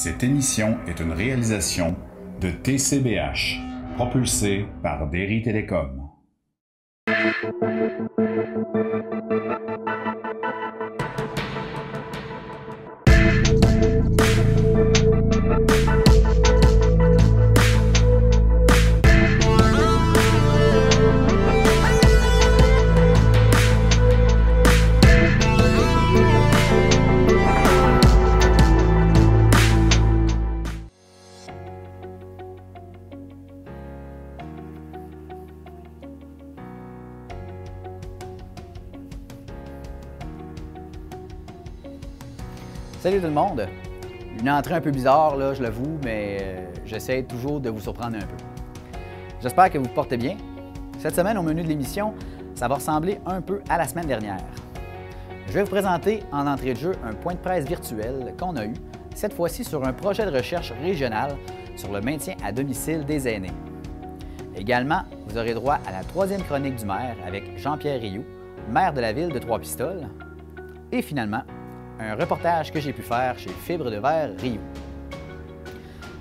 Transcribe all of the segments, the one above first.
Cette émission est une réalisation de TCBH, propulsée par Derry Télécom. Une entrée un peu bizarre, là, je l'avoue, mais euh, j'essaie toujours de vous surprendre un peu. J'espère que vous vous portez bien. Cette semaine, au menu de l'émission, ça va ressembler un peu à la semaine dernière. Je vais vous présenter en entrée de jeu un point de presse virtuel qu'on a eu, cette fois-ci sur un projet de recherche régional sur le maintien à domicile des aînés. Également, vous aurez droit à la troisième chronique du maire avec Jean-Pierre Rioux, maire de la ville de Trois-Pistoles. Et finalement, un reportage que j'ai pu faire chez Fibre de Verre Rio.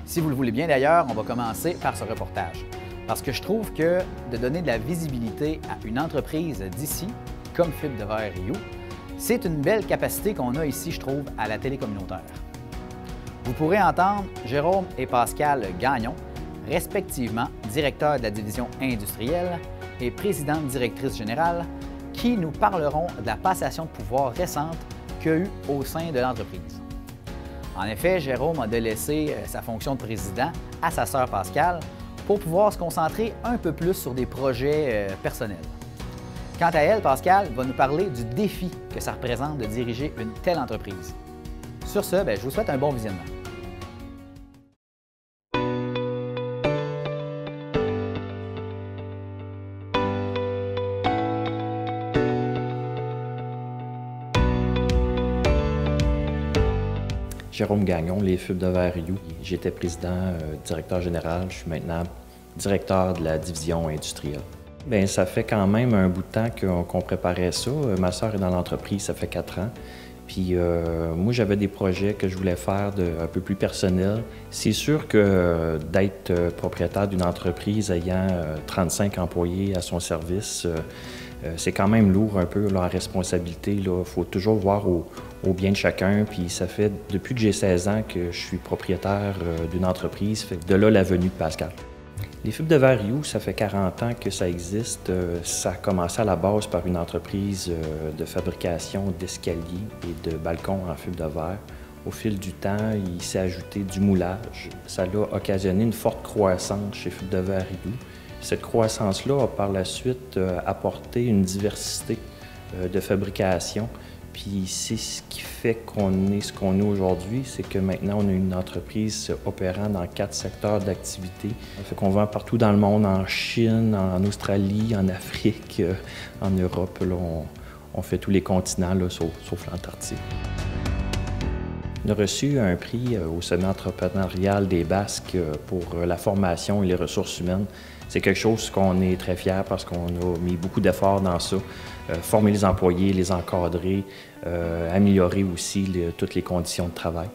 Si vous le voulez bien d'ailleurs, on va commencer par ce reportage, parce que je trouve que de donner de la visibilité à une entreprise d'ici, comme Fibre de Verre Rio, c'est une belle capacité qu'on a ici, je trouve, à la télé communautaire. Vous pourrez entendre Jérôme et Pascal Gagnon, respectivement directeur de la division industrielle et présidente directrice générale, qui nous parleront de la passation de pouvoir récente eu au sein de l'entreprise. En effet, Jérôme a délaissé euh, sa fonction de président à sa sœur Pascal pour pouvoir se concentrer un peu plus sur des projets euh, personnels. Quant à elle, Pascal va nous parler du défi que ça représente de diriger une telle entreprise. Sur ce, ben, je vous souhaite un bon visionnement. Jérôme Gagnon, les Fibres de verre Rio. J'étais président, euh, directeur général. Je suis maintenant directeur de la division industrielle. Bien, ça fait quand même un bout de temps qu'on préparait ça. Euh, ma sœur est dans l'entreprise, ça fait quatre ans. Puis euh, moi, j'avais des projets que je voulais faire de, un peu plus personnels. C'est sûr que euh, d'être euh, propriétaire d'une entreprise ayant 35 employés à son service, c'est quand même lourd un peu la responsabilité. Il faut toujours voir au, bien de chacun. Puis ça fait depuis que j'ai 16 ans que je suis propriétaire d'une entreprise. De là la venue de Pascal. Les fibres de verre You, ça fait 40 ans que ça existe. Ça a commencé à la base par une entreprise de fabrication d'escaliers et de balcons en fibres de verre. Au fil du temps, il s'est ajouté du moulage. Ça a occasionné une forte croissance chez Fibres de verre You. Cette croissance-là a par la suite apporté une diversité de fabrication puis c'est ce qui fait qu'on est ce qu'on est aujourd'hui, c'est que maintenant on a une entreprise opérant dans quatre secteurs d'activité. Fait qu'on vend partout dans le monde, en Chine, en Australie, en Afrique, en Europe. On, fait tous les continents, sauf, sauf l'Antarctique. On a reçu un prix au sommet entrepreneurial des Basques pour la formation et les ressources humaines. C'est quelque chose qu'on est très fiers parce qu'on a mis beaucoup d'efforts dans ça. Euh, former les employés, les encadrer, euh, améliorer aussi toutes les conditions de travail.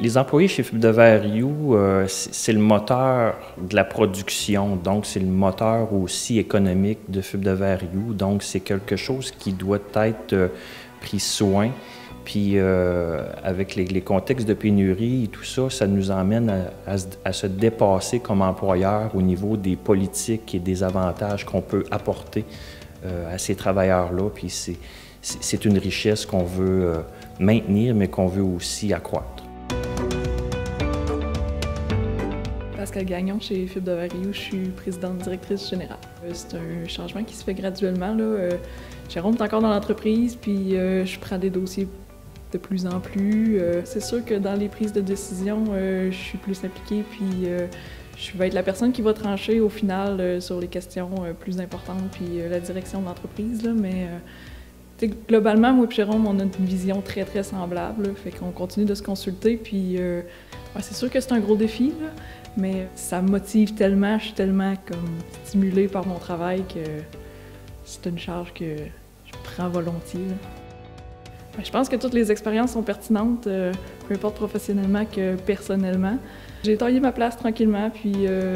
Les employés chez Fibre de Verre You, euh, c'est le moteur de la production, donc c'est le moteur aussi économique de Fibre de Verre You. Donc c'est quelque chose qui doit être pris soin. Puis euh, avec les, contextes de pénurie et tout ça, ça nous emmène à, se dépasser comme employeur au niveau des politiques et des avantages qu'on peut apporter euh, à ces travailleurs-là. Puis c'est une richesse qu'on veut euh, maintenir, mais qu'on veut aussi accroître. Pascal Gagnon chez Fibre de Verre Rio, je suis présidente directrice générale. C'est un changement qui se fait graduellement. Là. Jérôme est encore dans l'entreprise, puis je prends des dossiers de plus en plus. Euh, c'est sûr que dans les prises de décision, euh, je suis plus impliquée, puis euh, je vais être la personne qui va trancher au final sur les questions plus importantes, puis la direction de l'entreprise. Mais globalement, moi et Jérôme, on a une vision très, très semblable. Là, fait qu'on continue de se consulter, puis c'est sûr que c'est un gros défi, mais ça me motive tellement, je suis tellement comme stimulée par mon travail que c'est une charge que je prends volontiers. Je pense que toutes les expériences sont pertinentes, euh, peu importe professionnellement que personnellement. J'ai taillé ma place tranquillement, puis euh,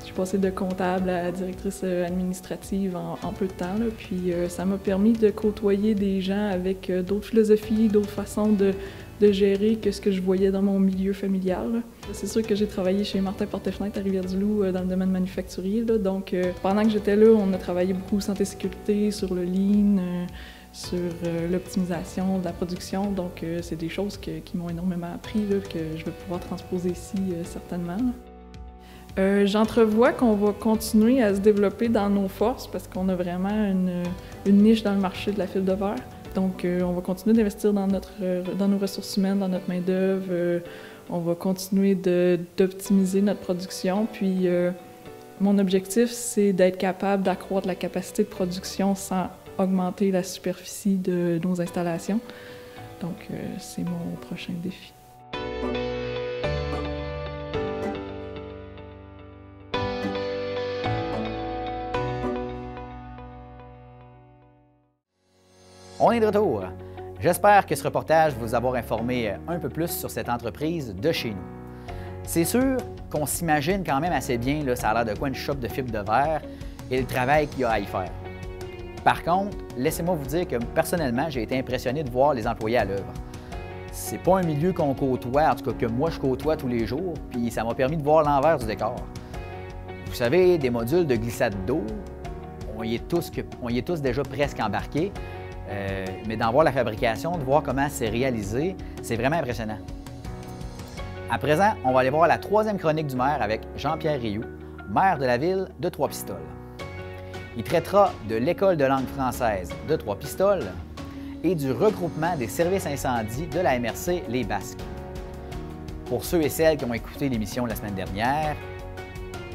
je suis passée de comptable à directrice euh, administrative en, peu de temps. puis ça m'a permis de côtoyer des gens avec d'autres philosophies, d'autres façons de, gérer que ce que je voyais dans mon milieu familial. C'est sûr que j'ai travaillé chez Martin Portefenêtre à Rivière-du-Loup dans le domaine manufacturier. donc pendant que j'étais là, on a travaillé beaucoup santé-sécurité, sur le lean sur euh, l'optimisation de la production. Donc, euh, c'est des choses qui m'ont énormément appris, que je vais pouvoir transposer ici euh, certainement. J'entrevois qu'on va continuer à se développer dans nos forces parce qu'on a vraiment une, niche dans le marché de la fibre de verre. Donc, on va continuer d'investir dans, dans nos ressources humaines, dans notre main-d'œuvre. on va continuer d'optimiser notre production. Puis, mon objectif, c'est d'être capable d'accroître la capacité de production sans augmenter la superficie de nos installations. Donc, euh, c'est mon prochain défi. On est de retour. J'espère que ce reportage vous avoir informé un peu plus sur cette entreprise de chez nous. C'est sûr qu'on s'imagine quand même assez bien, là, ça a l'air de quoi une shop de fibres de verre et le travail qu'il y a à y faire. Par contre, laissez-moi vous dire que personnellement, j'ai été impressionné de voir les employés à l'œuvre. C'est pas un milieu qu'on côtoie, en tout cas que moi je côtoie tous les jours, puis ça m'a permis de voir l'envers du décor. Vous savez, des modules de glissade d'eau, on y est tous, on y est tous déjà presque embarqués, euh, mais d'en voir la fabrication, de voir comment c'est réalisé, c'est vraiment impressionnant. À présent, on va aller voir la troisième chronique du maire avec Jean-Pierre Rioux, maire de la ville de Trois-Pistoles. Il traitera de l'École de langue française de Trois-Pistoles et du regroupement des services incendies de la MRC Les Basques. Pour ceux et celles qui ont écouté l'émission la semaine dernière,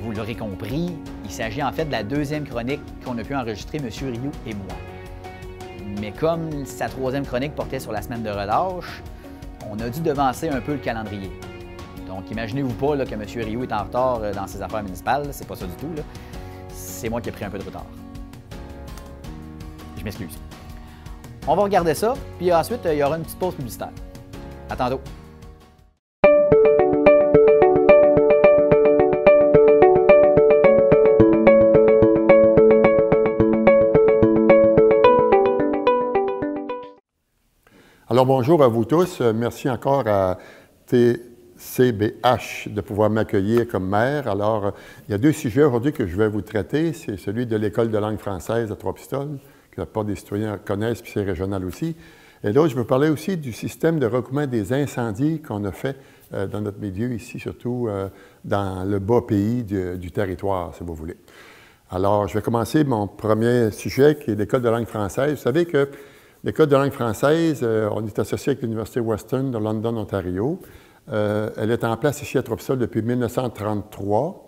vous l'aurez compris, il s'agit en fait de la deuxième chronique qu'on a pu enregistrer M. Rioux et moi. Mais comme sa troisième chronique portait sur la semaine de relâche, on a dû devancer un peu le calendrier. Donc imaginez-vous pas que M. Rioux est en retard euh, dans ses affaires municipales, c'est pas ça du tout c'est moi qui ai pris un peu de retard. Je m'excuse. On va regarder ça, puis ensuite, il y aura une petite pause publicitaire. À tantôt. Alors bonjour à vous tous. Merci encore à T. CBH de pouvoir m'accueillir comme maire. Alors, euh, il y a deux sujets aujourd'hui que je vais vous traiter. C'est celui de l'École de langue française à Trois-Pistoles, que la plupart des citoyens connaissent, puis c'est régional aussi. Et l'autre, je vous parler aussi du système de recoupement des incendies qu'on a fait euh, dans notre milieu ici, surtout euh, dans le bas pays du, territoire, si vous voulez. Alors, je vais commencer mon premier sujet, qui est l'École de langue française. Vous savez que l'École de langue française, on est associé avec l'Université Western de London, Ontario. Euh, elle est en place ici à Tropsol depuis 1933.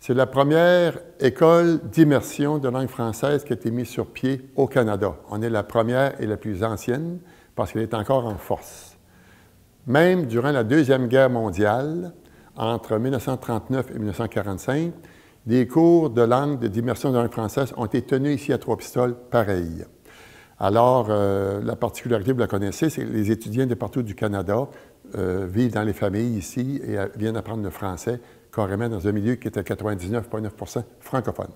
C'est la première école d'immersion de langue française qui a été mise sur pied au Canada. On est la première et la plus ancienne parce qu'elle est encore en force. Même durant la Deuxième Guerre mondiale, entre 1939 et 1945, des cours de langue, d'immersion de langue française ont été tenus ici à Trois-Pistoles, pareil. Alors, euh, la particularité, vous la connaissez, c'est que les étudiants de partout du Canada euh, vivent dans les familles ici et viennent apprendre le français carrément dans un milieu qui est à 99,9% francophone.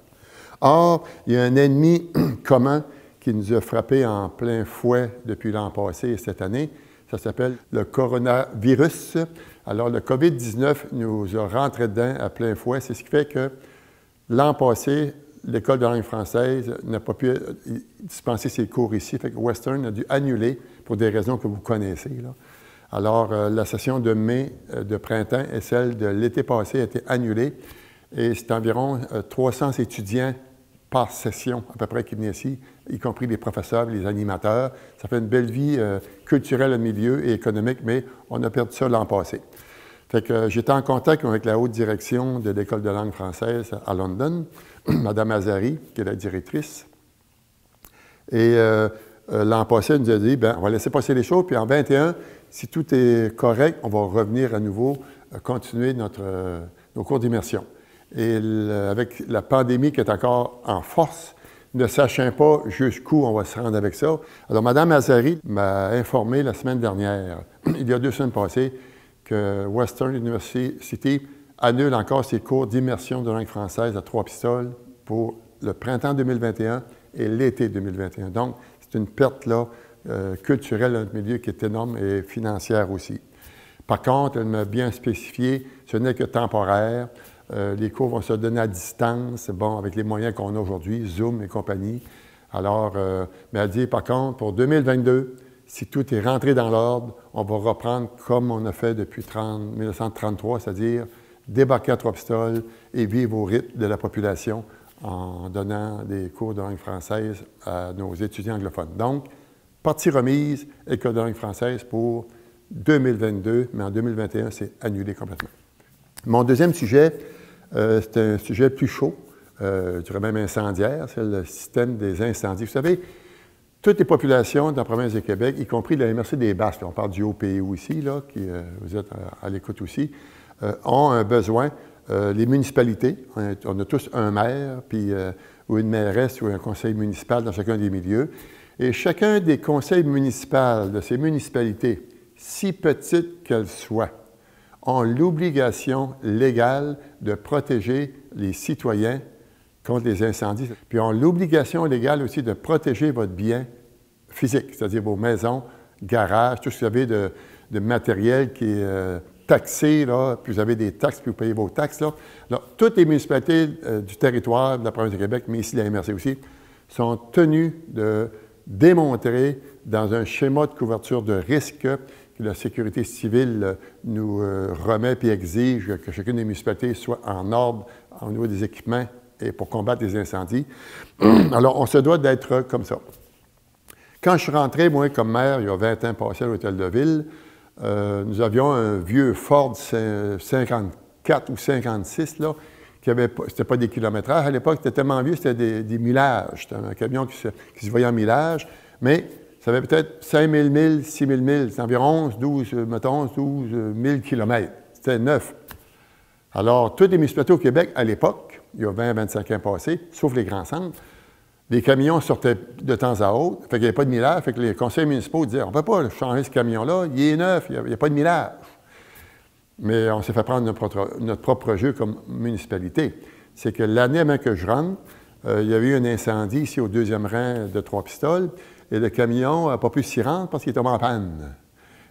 Or, il y a un ennemi commun qui nous a frappé en plein fouet depuis l'an passé et cette année. Ça s'appelle le coronavirus. Alors, le COVID-19 nous a rentré dedans à plein fouet. C'est ce qui fait que l'an passé, l'École de langue française n'a pas pu euh, dispenser ses cours ici. Fait que Western a dû annuler pour des raisons que vous connaissez. Alors, euh, la session de mai, euh, de printemps et celle de l'été passé a été annulée et c'est environ 300 euh, étudiants par session à peu près qui venaient ici, y compris les professeurs, les animateurs. Ça fait une belle vie culturelle au milieu et économique, mais on a perdu ça l'an passé. Fait que j'étais en contact avec la haute direction de l'École de langue française à London, Mme Azari, qui est la directrice. Et l'an passé, elle nous a dit, ben, on va laisser passer les choses, puis en 21, si tout est correct, on va revenir à nouveau, euh, continuer notre, nos cours d'immersion. Et avec la pandémie qui est encore en force, ne sachant pas jusqu'où on va se rendre avec ça. Alors, Mme Azari m'a informé la semaine dernière, il y a deux semaines passées, que Western University annule encore ses cours d'immersion de langue française à trois pistoles pour le printemps 2021 et l'été 2021. Donc, une perte là, euh, culturelle dans notre milieu qui est énorme et financière aussi. Par contre, elle m'a bien spécifié, ce n'est que temporaire. Euh, les cours vont se donner à distance, bon, avec les moyens qu'on a aujourd'hui, Zoom et compagnie. Alors, euh, mais elle dit, par contre, pour 2022, si tout est rentré dans l'ordre, on va reprendre comme on a fait depuis 1933, c'est-à-dire débarquer à trois pistoles et vivre au rythme de la population en donnant des cours de langue française à nos étudiants anglophones. Donc, partie remise, école de langue française pour 2022, mais en 2021, c'est annulé complètement. Mon deuxième sujet, euh, c'est un sujet plus chaud, euh, je dirais même incendiaire, c'est le système des incendies. Vous savez, toutes les populations de la province de Québec, y compris la MRC des Basques, on parle du OPU ici, là, qui, euh, vous êtes à, l'écoute aussi, euh, ont un besoin. Les municipalités, on a, tous un maire, puis, ou une mairesse ou un conseil municipal dans chacun des milieux. Et chacun des conseils municipaux de ces municipalités, si petites qu'elles soient, ont l'obligation légale de protéger les citoyens contre les incendies, puis ont l'obligation légale aussi de protéger votre bien physique, c'est-à-dire vos maisons, garages, tout ce que vous avez de, matériel qui est euh, taxé, là, puis vous avez des taxes, puis vous payez vos taxes. Là. Alors, toutes les municipalités euh, du territoire de la province de Québec, mais ici la MRC aussi, sont tenues de démontrer dans un schéma de couverture de risque que la sécurité civile euh, nous euh, remet et exige que chacune des municipalités soit en ordre au niveau des équipements et pour combattre les incendies. Alors, on se doit d'être comme ça. Quand je suis rentré, moi, comme maire, il y a 20 ans passé à l'Hôtel de Ville, euh, nous avions un vieux Ford 54 ou 56, là, qui avait, c'était pas des kilométrages à l'époque, c'était tellement vieux, c'était des, millages. C'était un camion qui se, voyait en millage, mais ça avait peut-être 5 000 milles, 6 000 milles. C'est environ 11, 12, mettons, 12 000 kilomètres. C'était neuf. Alors, tous les municipalités au Québec, à l'époque, il y a 20, 25 ans passés, sauf les grands centres, les camions sortaient de temps à autre. Fait qu'il n'y avait pas de millage. Fait les conseils municipaux disaient, on ne peut pas changer ce camion-là, il est neuf, il n'y a, pas de millage. Mais on s'est fait prendre notre, propre jeu comme municipalité. C'est que l'année même que je rentre, euh, il y avait eu un incendie ici au deuxième rang de Trois-Pistoles. Et le camion n'a pas pu s'y rendre parce qu'il était en panne.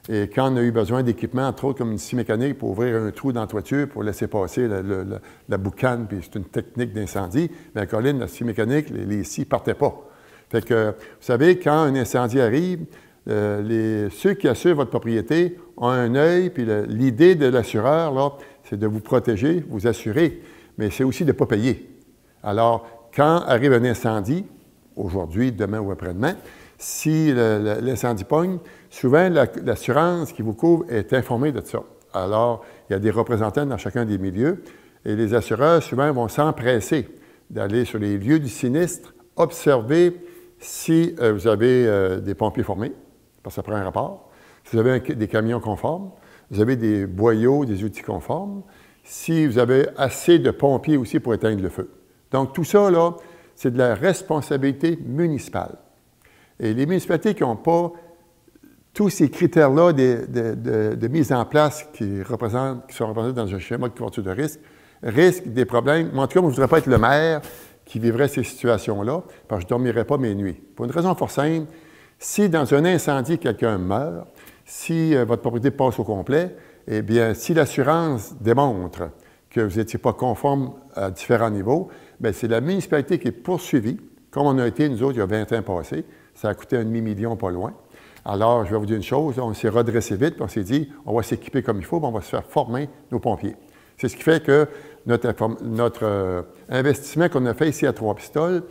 Et quand on a eu besoin d'équipements, entre autres comme une scie mécanique pour ouvrir un trou dans la toiture pour laisser passer la, boucane, puis c'est une technique d'incendie, bien, Colline, la scie mécanique, les, les scies ne partaient pas. Fait que, vous savez, quand un incendie arrive, euh, ceux qui assurent votre propriété ont un œil, puis l'idée de l'assureur, c'est de vous protéger, vous assurer, mais c'est aussi de ne pas payer. Alors, quand arrive un incendie, aujourd'hui, demain ou après-demain, si l'incendie pogne, souvent l'assurance qui vous couvre est informée de ça. Alors, il y a des représentants dans chacun des milieux et les assureurs, souvent, vont s'empresser d'aller sur les lieux du sinistre, observer si euh, vous avez euh, des pompiers formés, parce que ça prend un rapport, si vous avez des camions conformes, vous avez des boyaux, des outils conformes, si vous avez assez de pompiers aussi pour éteindre le feu. Donc, tout ça, là, c'est de la responsabilité municipale. Et les municipalités qui n'ont pas tous ces critères-là de, mise en place qui, représentent, qui sont représentés dans un schéma de couverture de risque risquent des problèmes. En tout cas, je ne voudrais pas être le maire qui vivrait ces situations-là, parce que je ne dormirais pas mes nuits. Pour une raison fort simple, si dans un incendie, quelqu'un meurt, si euh, votre propriété passe au complet, eh bien, si l'assurance démontre que vous n'étiez pas conforme à différents niveaux, bien, c'est la municipalité qui est poursuivie, comme on a été, nous autres, il y a 20 ans passés, ça a coûté un demi-million, pas loin. Alors, je vais vous dire une chose, on s'est redressé vite, puis on s'est dit, on va s'équiper comme il faut, puis on va se faire former nos pompiers. C'est ce qui fait que notre, euh, investissement qu'on a fait ici à Trois-Pistoles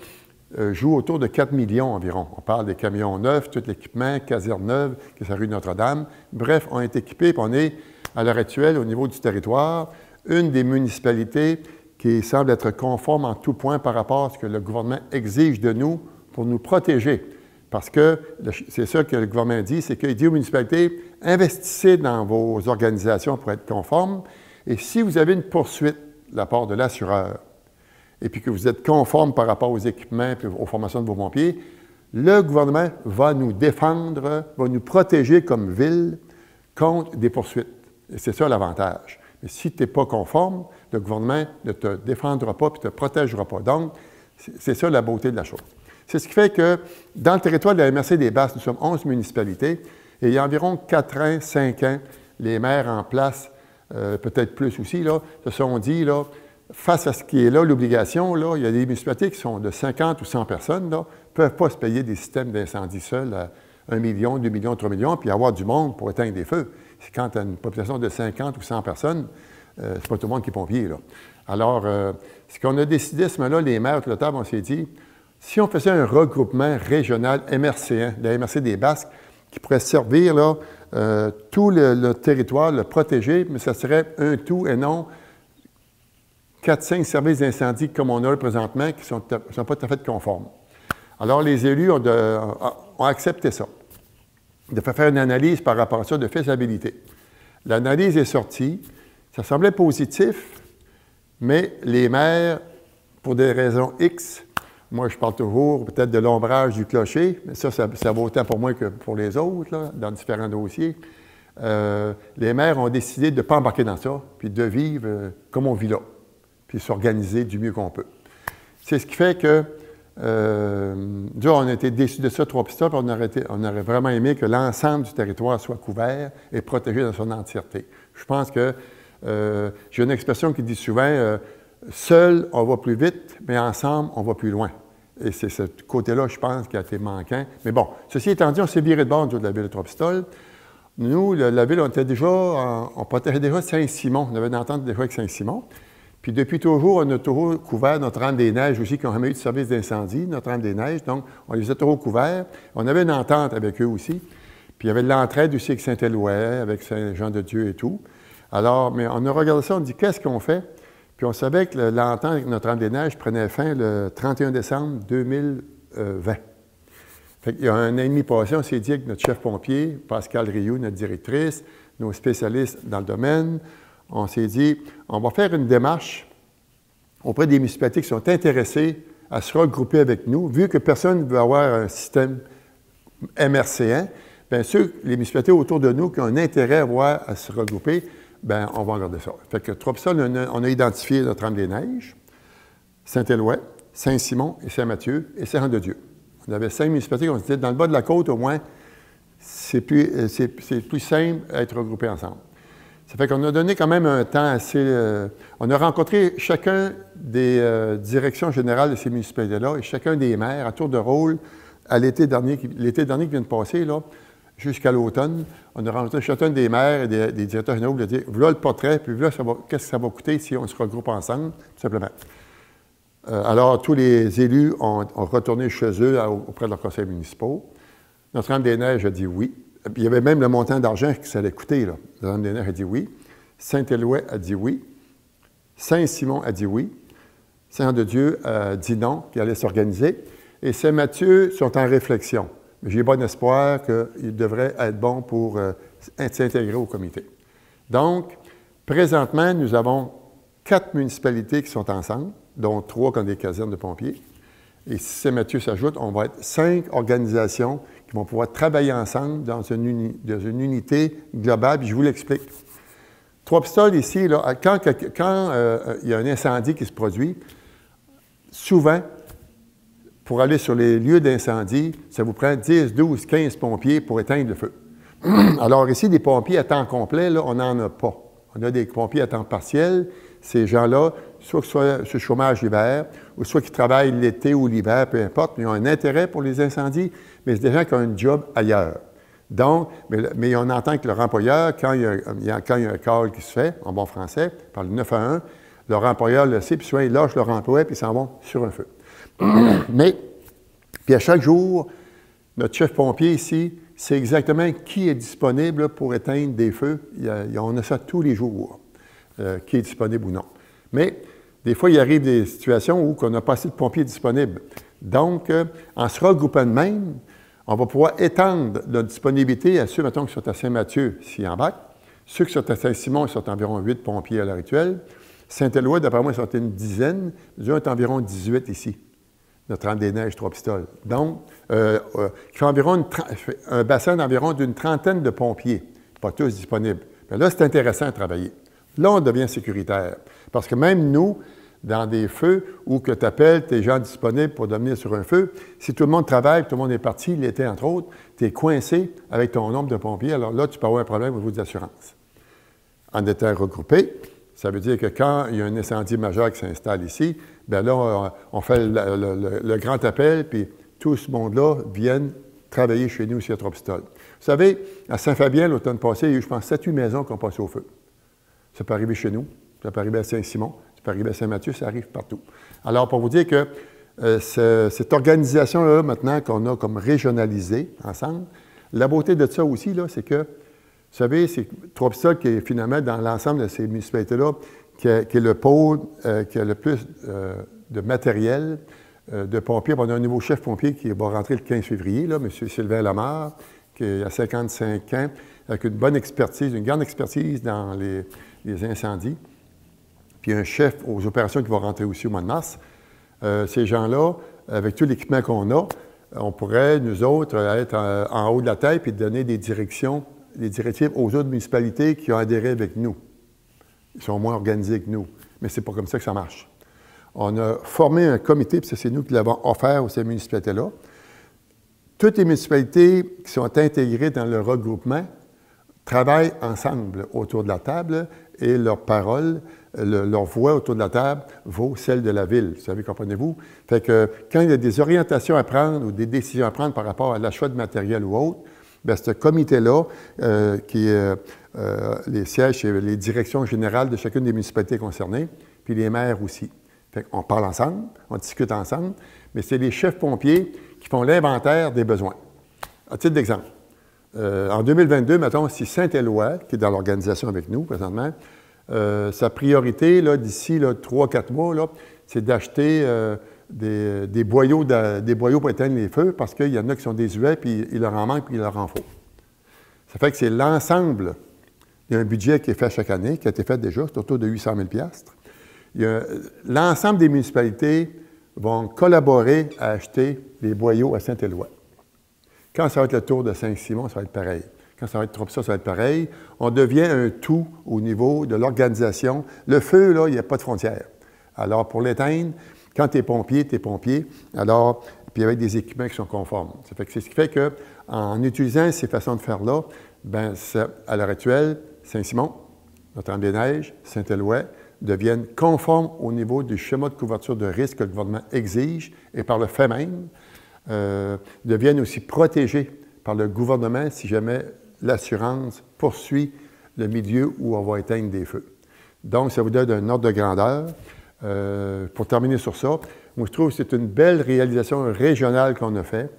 euh, joue autour de 4 millions environ. On parle des camions neufs, tout l'équipement, caserne neuve, qui est la rue Notre-Dame. Bref, on est équipé, puis on est, à l'heure actuelle, au niveau du territoire, une des municipalités qui semble être conforme en tout point par rapport à ce que le gouvernement exige de nous pour nous protéger. Parce que c'est ça que le gouvernement dit, c'est qu'il dit aux municipalités, investissez dans vos organisations pour être conformes. Et si vous avez une poursuite de la part de l'assureur, et puis que vous êtes conforme par rapport aux équipements et aux formations de vos pompiers, le gouvernement va nous défendre, va nous protéger comme ville contre des poursuites. Et c'est ça l'avantage. Mais si tu n'es pas conforme, le gouvernement ne te défendra pas et ne te protégera pas. Donc, c'est ça la beauté de la chose. C'est ce qui fait que dans le territoire de la MRC des Basses, nous sommes 11 municipalités et il y a environ 4 ans, 5 ans, les maires en place, euh, peut-être plus aussi, là, se sont dit, là, face à ce qui est là, l'obligation, là, il y a des municipalités qui sont de 50 ou 100 personnes, ne peuvent pas se payer des systèmes d'incendie seuls à 1 million, 2 millions, 3 millions, puis avoir du monde pour éteindre des feux. Quand tu as une population de 50 ou 100 personnes, euh, c'est pas tout le monde qui est pompier. Là. Alors, euh, ce qu'on a décidé ce moment-là, les maires, de la table, on s'est dit, si on faisait un regroupement régional MRC1, la MRC des Basques, qui pourrait servir euh, tout le, territoire, le protéger, mais ça serait un tout et non 4-5 services d'incendie comme on a présentement qui ne sont, pas tout à fait conformes. Alors, les élus ont, accepté ça, de faire une analyse par rapport à ça de faisabilité. L'analyse est sortie, ça semblait positif, mais les maires, pour des raisons X, moi, je parle toujours peut-être de l'ombrage du clocher, mais ça, ça, vaut autant pour moi que pour les autres, dans différents dossiers. Euh, les maires ont décidé de ne pas embarquer dans ça, puis de vivre euh, comme on vit là, puis s'organiser du mieux qu'on peut. C'est ce qui fait que, euh, on a été déçus de ça, trois pistoles, puis on aurait, on aurait vraiment aimé que l'ensemble du territoire soit couvert et protégé dans son entièreté. Je pense que euh, j'ai une expression qui dit souvent Seul, on va plus vite, mais ensemble, on va plus loin. Et c'est ce côté-là, je pense, qui a été manquant. Mais bon, ceci étant dit, on s'est viré de bord de la ville de Trois-Pistoles. Nous, la, ville, on était déjà, on protégeait déjà Saint-Simon. On avait une entente déjà avec Saint-Simon. Puis depuis toujours, on a toujours couvert notre rame des neiges aussi, qui n'ont jamais eu de service d'incendie, notre rame des neiges. Donc, on les a toujours couverts. On avait une entente avec eux aussi. Puis il y avait de l'entraide aussi avec Saint-Éloi, avec Saint-Jean-de-Dieu et tout. Alors, mais on a regardé ça, on dit, qu'est-ce qu'on fait? On savait que l'entente avec Notre-Dame des Neiges prenait fin le 31 décembre 2020. Fait Il y a un an et demi passé, on s'est dit avec notre chef pompier, Pascal Rioux, notre directrice, nos spécialistes dans le domaine, on s'est dit, on va faire une démarche auprès des municipalités qui sont intéressées à se regrouper avec nous, vu que personne ne veut avoir un système MRC1, bien sûr, les municipalités autour de nous qui ont un intérêt à, voir, à se regrouper, ben on va regarder ça. Fait que trois on a, on a identifié Notre-Dame-des-Neiges, Saint-Éloi, Saint-Simon et Saint-Mathieu et Saint-Jean-de-Dieu. On avait cinq municipalités, on se disait, dans le bas de la côte, au moins, c'est plus, euh, plus simple d'être regroupés ensemble. Ça fait qu'on a donné quand même un temps assez... Euh, on a rencontré chacun des euh, directions générales de ces municipalités-là et chacun des maires à tour de rôle à l'été dernier, l'été dernier qui vient de passer, là, jusqu'à l'automne. On a rencontré chacun des maires et des, directeurs généraux pour dire voilà le portrait, puis voilà qu'est-ce que ça va coûter si on se regroupe ensemble, tout simplement. Euh, alors, tous les élus ont, retourné chez eux auprès de leurs conseils municipaux. Notre-Dame-des-Neiges a dit oui. Il y avait même le montant d'argent que ça allait coûter. Notre-Dame-des-Neiges a dit oui. Saint-Éloi a dit oui. Saint-Simon a dit oui. Saint-de-Dieu a dit non, qu'il allait s'organiser. Et Saint-Mathieu sont en réflexion j'ai bon espoir qu'il devrait être bon pour euh, s'intégrer au comité. Donc, présentement, nous avons quatre municipalités qui sont ensemble, dont trois qui ont des casernes de pompiers. Et si Saint-Mathieu s'ajoute, on va être cinq organisations qui vont pouvoir travailler ensemble dans une, unité globale. Je vous l'explique. Trois pistoles ici, là, quand, quand euh, il y a un incendie qui se produit, souvent, pour aller sur les lieux d'incendie, ça vous prend 10, 12, 15 pompiers pour éteindre le feu. Alors ici, des pompiers à temps complet, là, on n'en a pas. On a des pompiers à temps partiel. Ces gens-là, soit qu'ils soient sur chômage l'hiver, ou soit qu'ils travaillent l'été ou l'hiver, peu importe, ils ont un intérêt pour les incendies, mais c'est des gens qui ont un job ailleurs. Donc, mais, on entend que leur employeur, quand il, y a, quand il y a un call qui se fait, en bon français, par le 9 à 1, leur employeur le sait, puis souvent ils lâchent leur emploi, puis ils s'en vont sur un feu. Mais, puis à chaque jour, notre chef pompier ici, c'est exactement qui est disponible pour éteindre des feux. on a ça tous les jours, euh, qui est disponible ou non. Mais des fois, il arrive des situations où on n'a pas assez de pompiers disponibles. Donc, euh, en se regroupant de même, on va pouvoir étendre notre disponibilité à ceux, mettons, qui sont à Saint-Mathieu, s'ils embarquent. Ceux qui sont à Saint-Simon, ils sont environ huit pompiers à l'heure actuelle. Saint-Éloi, d'après moi, ils sont une dizaine. Nous avons environ 18 ici, notre des Neiges, trois pistoles. Donc, euh, euh, fait environ un bassin d'environ d'une trentaine de pompiers, pas tous disponibles. Mais là, c'est intéressant à travailler. Là, on devient sécuritaire. Parce que même nous, dans des feux où que tu appelles tes gens disponibles pour devenir sur un feu, si tout le monde travaille, tout le monde est parti, l'été entre autres, tu es coincé avec ton nombre de pompiers. Alors là, tu peux avoir un problème au niveau des assurances. En étant regroupé, ça veut dire que quand il y a un incendie majeur qui s'installe ici, bien là, on fait le, grand appel, puis tout ce monde-là vienne travailler chez nous ici à Trois-Pistoles. Vous savez, à Saint-Fabien, l'automne passé, il y a eu, je pense, 7-8 maisons qui ont passé au feu. Ça peut arriver chez nous, ça peut arriver à Saint-Simon, ça peut arriver à Saint-Mathieu, ça arrive partout. Alors, pour vous dire que euh, cette organisation-là, maintenant, qu'on a comme régionalisée ensemble, la beauté de ça aussi, c'est que vous savez, c'est Trois-Pistoles qui est finalement dans l'ensemble de ces municipalités-là, qui, est le pôle euh, qui a le plus euh, de matériel euh, de pompiers. On a un nouveau chef pompier qui va rentrer le 15 février, là, M. Sylvain Lamar, qui a 55 ans, avec une bonne expertise, une grande expertise dans les, incendies. Puis un chef aux opérations qui va rentrer aussi au mois de mars. ces gens-là, avec tout l'équipement qu'on a, on pourrait, nous autres, être en, haut de la tête et donner des directions les directives aux autres municipalités qui ont adhéré avec nous. Ils sont moins organisés que nous. Mais c'est pas comme ça que ça marche. On a formé un comité, puis c'est nous qui l'avons offert aux ces municipalités-là. Toutes les municipalités qui sont intégrées dans le regroupement travaillent ensemble autour de la table et leur parole, leur voix autour de la table vaut celle de la ville. Vous savez, comprenez-vous? Fait que quand il y a des orientations à prendre ou des décisions à prendre par rapport à l'achat de matériel ou autre, Bien, ce comité-là, euh, qui est euh, les sièges et les directions générales de chacune des municipalités concernées, puis les maires aussi. on parle ensemble, on discute ensemble, mais c'est les chefs pompiers qui font l'inventaire des besoins. À titre d'exemple, euh, en 2022, mettons, si Saint-Éloi, qui est dans l'organisation avec nous présentement, sa priorité d'ici 3-4 mois, c'est d'acheter des, boyaux des boyaux pour éteindre les feux parce qu'il y en a qui sont désuets, puis il leur en manque, puis il leur en faut. Ça fait que c'est l'ensemble. Il y a un budget qui est fait chaque année, qui a été fait déjà, c'est autour de 800 000 L'ensemble des municipalités vont collaborer à acheter des boyaux à Saint-Éloi. Quand ça va être le tour de Saint-Simon, ça va être pareil. Quand ça va être trop ça, ça va être pareil. On devient un tout au niveau de l'organisation. Le feu, là, il n'y a pas de frontières. Alors, pour l'éteindre, quand tu es pompier, tu es pompier, alors, puis avec des équipements qui sont conformes. Que c'est ce qui fait qu'en utilisant ces façons de faire-là, ben à l'heure actuelle, Saint-Simon, Notre-Dame-des-Neiges, Saint-Éloi deviennent conformes au niveau du schéma de couverture de risque que le gouvernement exige et par le fait même, euh, deviennent aussi protégés par le gouvernement si jamais l'assurance poursuit le milieu où on va éteindre des feux. Donc, ça vous donne un ordre de grandeur. Euh, pour terminer sur ça, moi, je trouve que c'est une belle réalisation régionale qu'on a fait.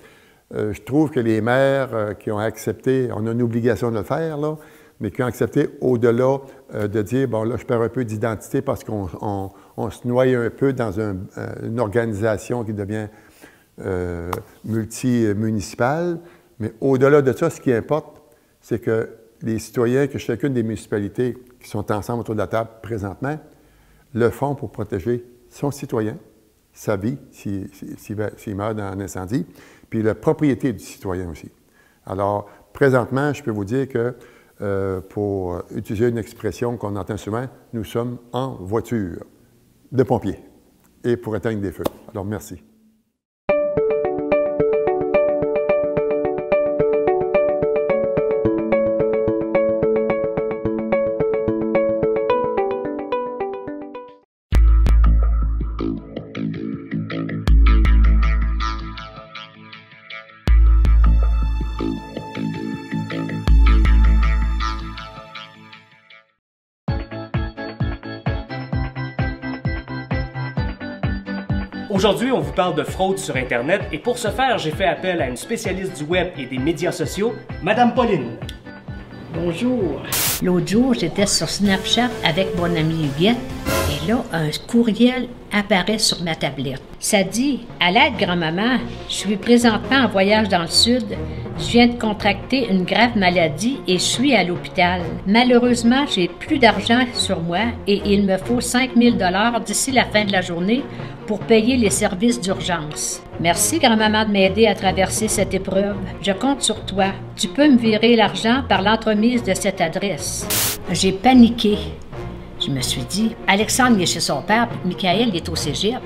Euh, je trouve que les maires euh, qui ont accepté, on a une obligation de le faire, là, mais qui ont accepté au-delà de dire, bon, là, je perds un peu d'identité parce qu'on se noie un peu dans une organisation qui devient multimunicipale. Mais au-delà de ça, ce qui importe, c'est que les citoyens, que chacune des municipalités qui sont ensemble autour de la table présentement, le font pour protéger son citoyen, sa vie, s'il meurt dans un incendie, puis la propriété du citoyen aussi. Alors, présentement, je peux vous dire que, euh, pour utiliser une expression qu'on entend souvent, nous sommes en voiture de pompiers et pour éteindre des feux. Alors, merci. Parle de fraude sur Internet et pour ce faire, j'ai fait appel à une spécialiste du web et des médias sociaux, Madame Pauline. Bonjour. L'autre jour, j'étais sur Snapchat avec mon ami Huguette et là, un courriel apparaît sur ma tablette. Ça dit À l'aide, grand-maman, je suis présentement en voyage dans le sud. Je viens de contracter une grave maladie et je suis à l'hôpital. Malheureusement, j'ai plus d'argent sur moi et il me faut 5000 dollars d'ici la fin de la journée pour payer les services d'urgence. Merci grand-maman de m'aider à traverser cette épreuve. Je compte sur toi. Tu peux me virer l'argent par l'entremise de cette adresse. J'ai paniqué. Je me suis dit, Alexandre est chez son père, Michael est au cégep.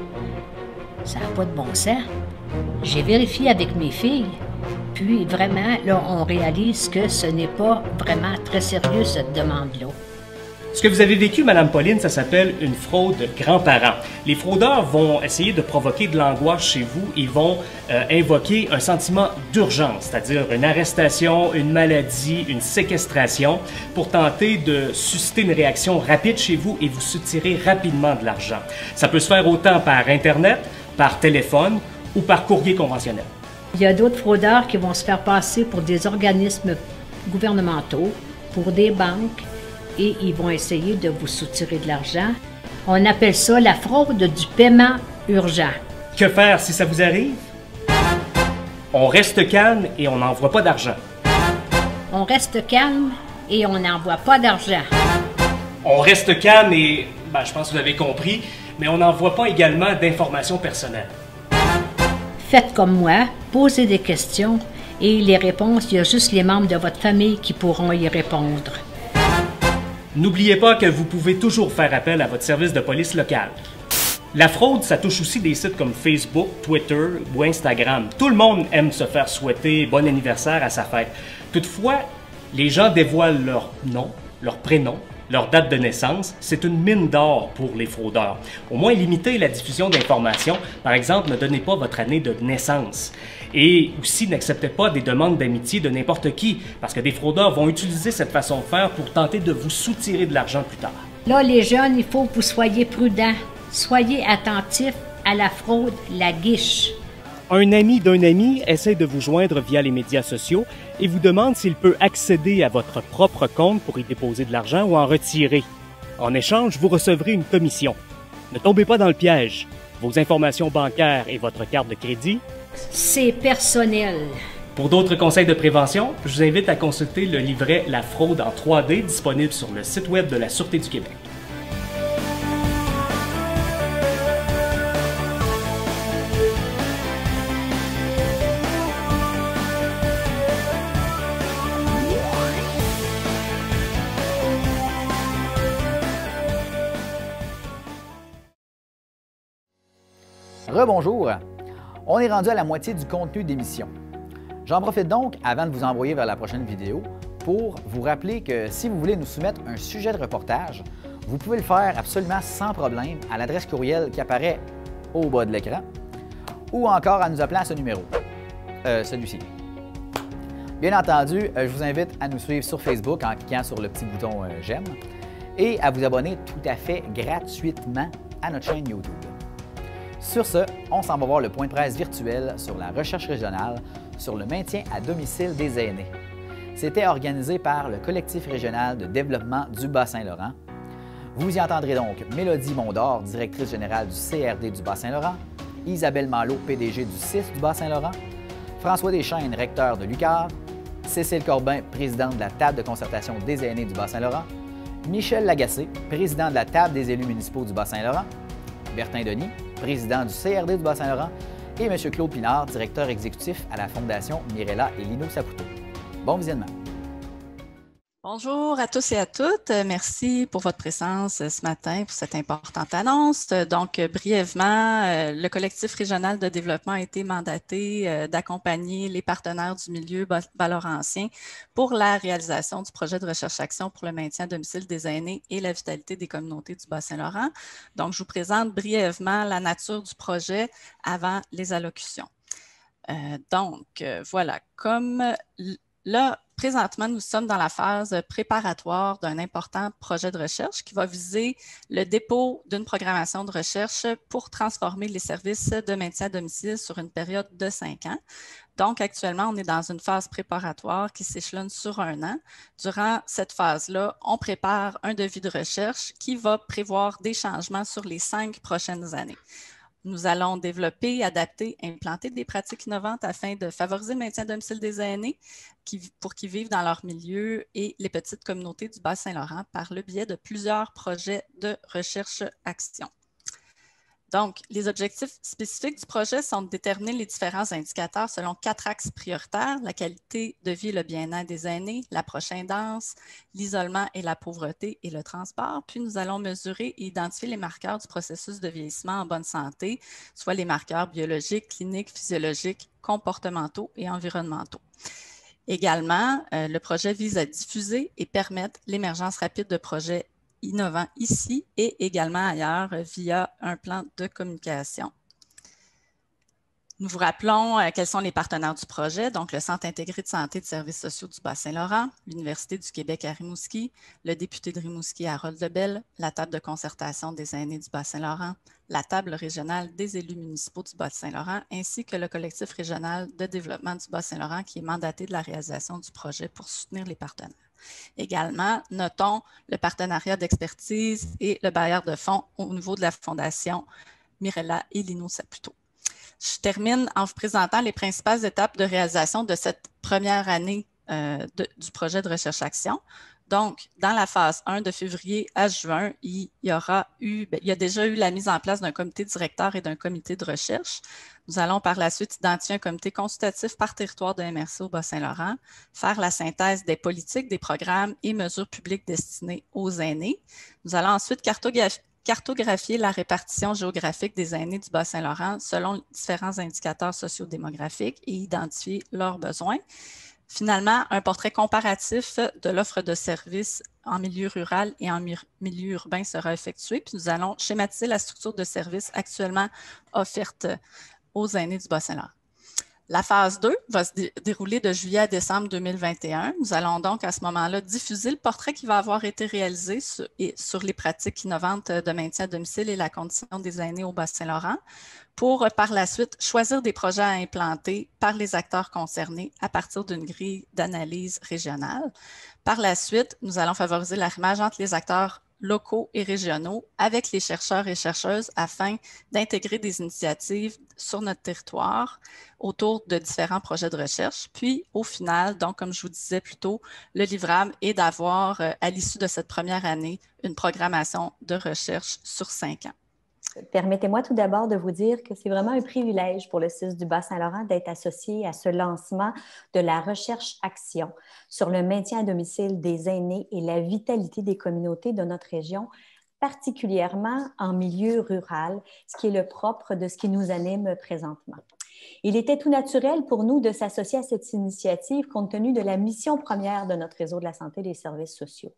Ça n'a pas de bon sens. J'ai vérifié avec mes filles. Puis vraiment, là, on réalise que ce n'est pas vraiment très sérieux, cette demande-là. Ce que vous avez vécu, Madame Pauline, ça s'appelle une fraude grands-parents. Les fraudeurs vont essayer de provoquer de l'angoisse chez vous. Ils vont euh, invoquer un sentiment d'urgence, c'est-à-dire une arrestation, une maladie, une séquestration, pour tenter de susciter une réaction rapide chez vous et vous soutirer rapidement de l'argent. Ça peut se faire autant par Internet, par téléphone ou par courrier conventionnel. Il y a d'autres fraudeurs qui vont se faire passer pour des organismes gouvernementaux, pour des banques, et ils vont essayer de vous soutirer de l'argent. On appelle ça la fraude du paiement urgent. Que faire si ça vous arrive? On reste calme et on n'envoie pas d'argent. On reste calme et on n'envoie pas d'argent. On reste calme et, ben, je pense que vous avez compris, mais on n'envoie pas également d'informations personnelles. Faites comme moi, posez des questions et les réponses, il y a juste les membres de votre famille qui pourront y répondre. N'oubliez pas que vous pouvez toujours faire appel à votre service de police local. La fraude, ça touche aussi des sites comme Facebook, Twitter ou Instagram. Tout le monde aime se faire souhaiter bon anniversaire à sa fête. Toutefois, les gens dévoilent leur nom, leur prénom, leur date de naissance, c'est une mine d'or pour les fraudeurs. Au moins, limitez la diffusion d'informations. Par exemple, ne donnez pas votre année de naissance. Et aussi, n'acceptez pas des demandes d'amitié de n'importe qui, parce que des fraudeurs vont utiliser cette façon de faire pour tenter de vous soutirer de l'argent plus tard. Là, les jeunes, il faut que vous soyez prudents. Soyez attentifs à la fraude, la guiche. Un ami d'un ami essaie de vous joindre via les médias sociaux et vous demande s'il peut accéder à votre propre compte pour y déposer de l'argent ou en retirer. En échange, vous recevrez une commission. Ne tombez pas dans le piège. Vos informations bancaires et votre carte de crédit. C'est personnel. Pour d'autres conseils de prévention, je vous invite à consulter le livret La fraude en 3D disponible sur le site web de la Sûreté du Québec. Rebonjour. On est rendu à la moitié du contenu d'émission. J'en profite donc, avant de vous envoyer vers la prochaine vidéo, pour vous rappeler que si vous voulez nous soumettre un sujet de reportage, vous pouvez le faire absolument sans problème à l'adresse courriel qui apparaît au bas de l'écran ou encore en nous appelant à ce numéro, euh, celui-ci. Bien entendu, euh, je vous invite à nous suivre sur Facebook en cliquant sur le petit bouton euh, J'aime et à vous abonner tout à fait gratuitement à notre chaîne YouTube. Sur ce, on s'en va voir le point de presse virtuel sur la recherche régionale sur le maintien à domicile des aînés. C'était organisé par le collectif régional de développement du Bas-Saint-Laurent. Vous y entendrez donc Mélodie Mondor, directrice générale du CRD du Bas-Saint-Laurent, Isabelle Malo, PDG du CIS du Bas-Saint-Laurent, François Deschaines, recteur de l'UQAR, Cécile Corbin, présidente de la table de concertation des aînés du Bas-Saint-Laurent, Michel Lagacé, président de la table des élus municipaux du Bas-Saint-Laurent, Bertin Denis, président du CRD du Bas-Saint-Laurent, et M. Claude Pinard, directeur exécutif à la Fondation Mirella et Lino Saputo. Bon visionnement. Bonjour à tous et à toutes. Merci pour votre présence ce matin pour cette importante annonce. Donc, brièvement, euh, le collectif régional de développement a été mandaté euh, d'accompagner les partenaires du milieu valorancien pour la réalisation du projet de recherche-action pour le maintien à domicile des aînés et la vitalité des communautés du Bas-Saint-Laurent. Donc, je vous présente brièvement la nature du projet avant les allocutions. Euh, donc, voilà, comme Là, présentement, nous sommes dans la phase préparatoire d'un important projet de recherche qui va viser le dépôt d'une programmation de recherche pour transformer les services de maintien à domicile sur une période de cinq ans. Donc, actuellement, on est dans une phase préparatoire qui s'échelonne sur un an. Durant cette phase-là, on prépare un devis de recherche qui va prévoir des changements sur les cinq prochaines années. Nous allons développer, adapter, implanter des pratiques innovantes afin de favoriser le maintien à domicile des aînés pour qu'ils vivent dans leur milieu et les petites communautés du Bas-Saint-Laurent par le biais de plusieurs projets de recherche-action. Donc, les objectifs spécifiques du projet sont de déterminer les différents indicateurs selon quatre axes prioritaires, la qualité de vie et le bien-être des aînés, la prochaine danse, l'isolement et la pauvreté et le transport. Puis, nous allons mesurer et identifier les marqueurs du processus de vieillissement en bonne santé, soit les marqueurs biologiques, cliniques, physiologiques, comportementaux et environnementaux. Également, euh, le projet vise à diffuser et permettre l'émergence rapide de projets innovant ici et également ailleurs via un plan de communication. Nous vous rappelons euh, quels sont les partenaires du projet, donc le Centre intégré de santé et de services sociaux du Bas-Saint-Laurent, l'Université du Québec à Rimouski, le député de Rimouski Harold Lebel, la table de concertation des aînés du Bas-Saint-Laurent, la table régionale des élus municipaux du Bas-Saint-Laurent, ainsi que le collectif régional de développement du Bas-Saint-Laurent qui est mandaté de la réalisation du projet pour soutenir les partenaires. Également, notons le partenariat d'expertise et le bailleur de fonds au niveau de la Fondation Mirella et Lino Saputo. Je termine en vous présentant les principales étapes de réalisation de cette première année euh, du projet de recherche-action. Donc, dans la phase 1 de février à juin, il y aura eu, ben, il a déjà eu la mise en place d'un comité directeur et d'un comité de recherche. Nous allons par la suite identifier un comité consultatif par territoire de MRC au Bas-Saint-Laurent, faire la synthèse des politiques, des programmes et mesures publiques destinées aux aînés. Nous allons ensuite cartographier la répartition géographique des aînés du Bas-Saint-Laurent selon différents indicateurs sociodémographiques et identifier leurs besoins. Finalement, un portrait comparatif de l'offre de services en milieu rural et en milieu urbain sera effectué. Puis nous allons schématiser la structure de services actuellement offerte aux aînés du Bas-Saint-Laurent. La phase 2 va se dérouler de juillet à décembre 2021. Nous allons donc à ce moment-là diffuser le portrait qui va avoir été réalisé sur, les pratiques innovantes de maintien à domicile et la condition des aînés au Bas-Saint-Laurent pour par la suite choisir des projets à implanter par les acteurs concernés à partir d'une grille d'analyse régionale. Par la suite, nous allons favoriser l'arrimage entre les acteurs locaux et régionaux avec les chercheurs et chercheuses afin d'intégrer des initiatives sur notre territoire autour de différents projets de recherche. Puis, au final, donc, comme je vous disais plus tôt, le livrable est d'avoir, euh, à l'issue de cette première année, une programmation de recherche sur cinq ans. Permettez-moi tout d'abord de vous dire que c'est vraiment un privilège pour le CIS du Bas-Saint-Laurent d'être associé à ce lancement de la recherche-action sur le maintien à domicile des aînés et la vitalité des communautés de notre région, particulièrement en milieu rural, ce qui est le propre de ce qui nous anime présentement. Il était tout naturel pour nous de s'associer à cette initiative compte tenu de la mission première de notre réseau de la santé et des services sociaux.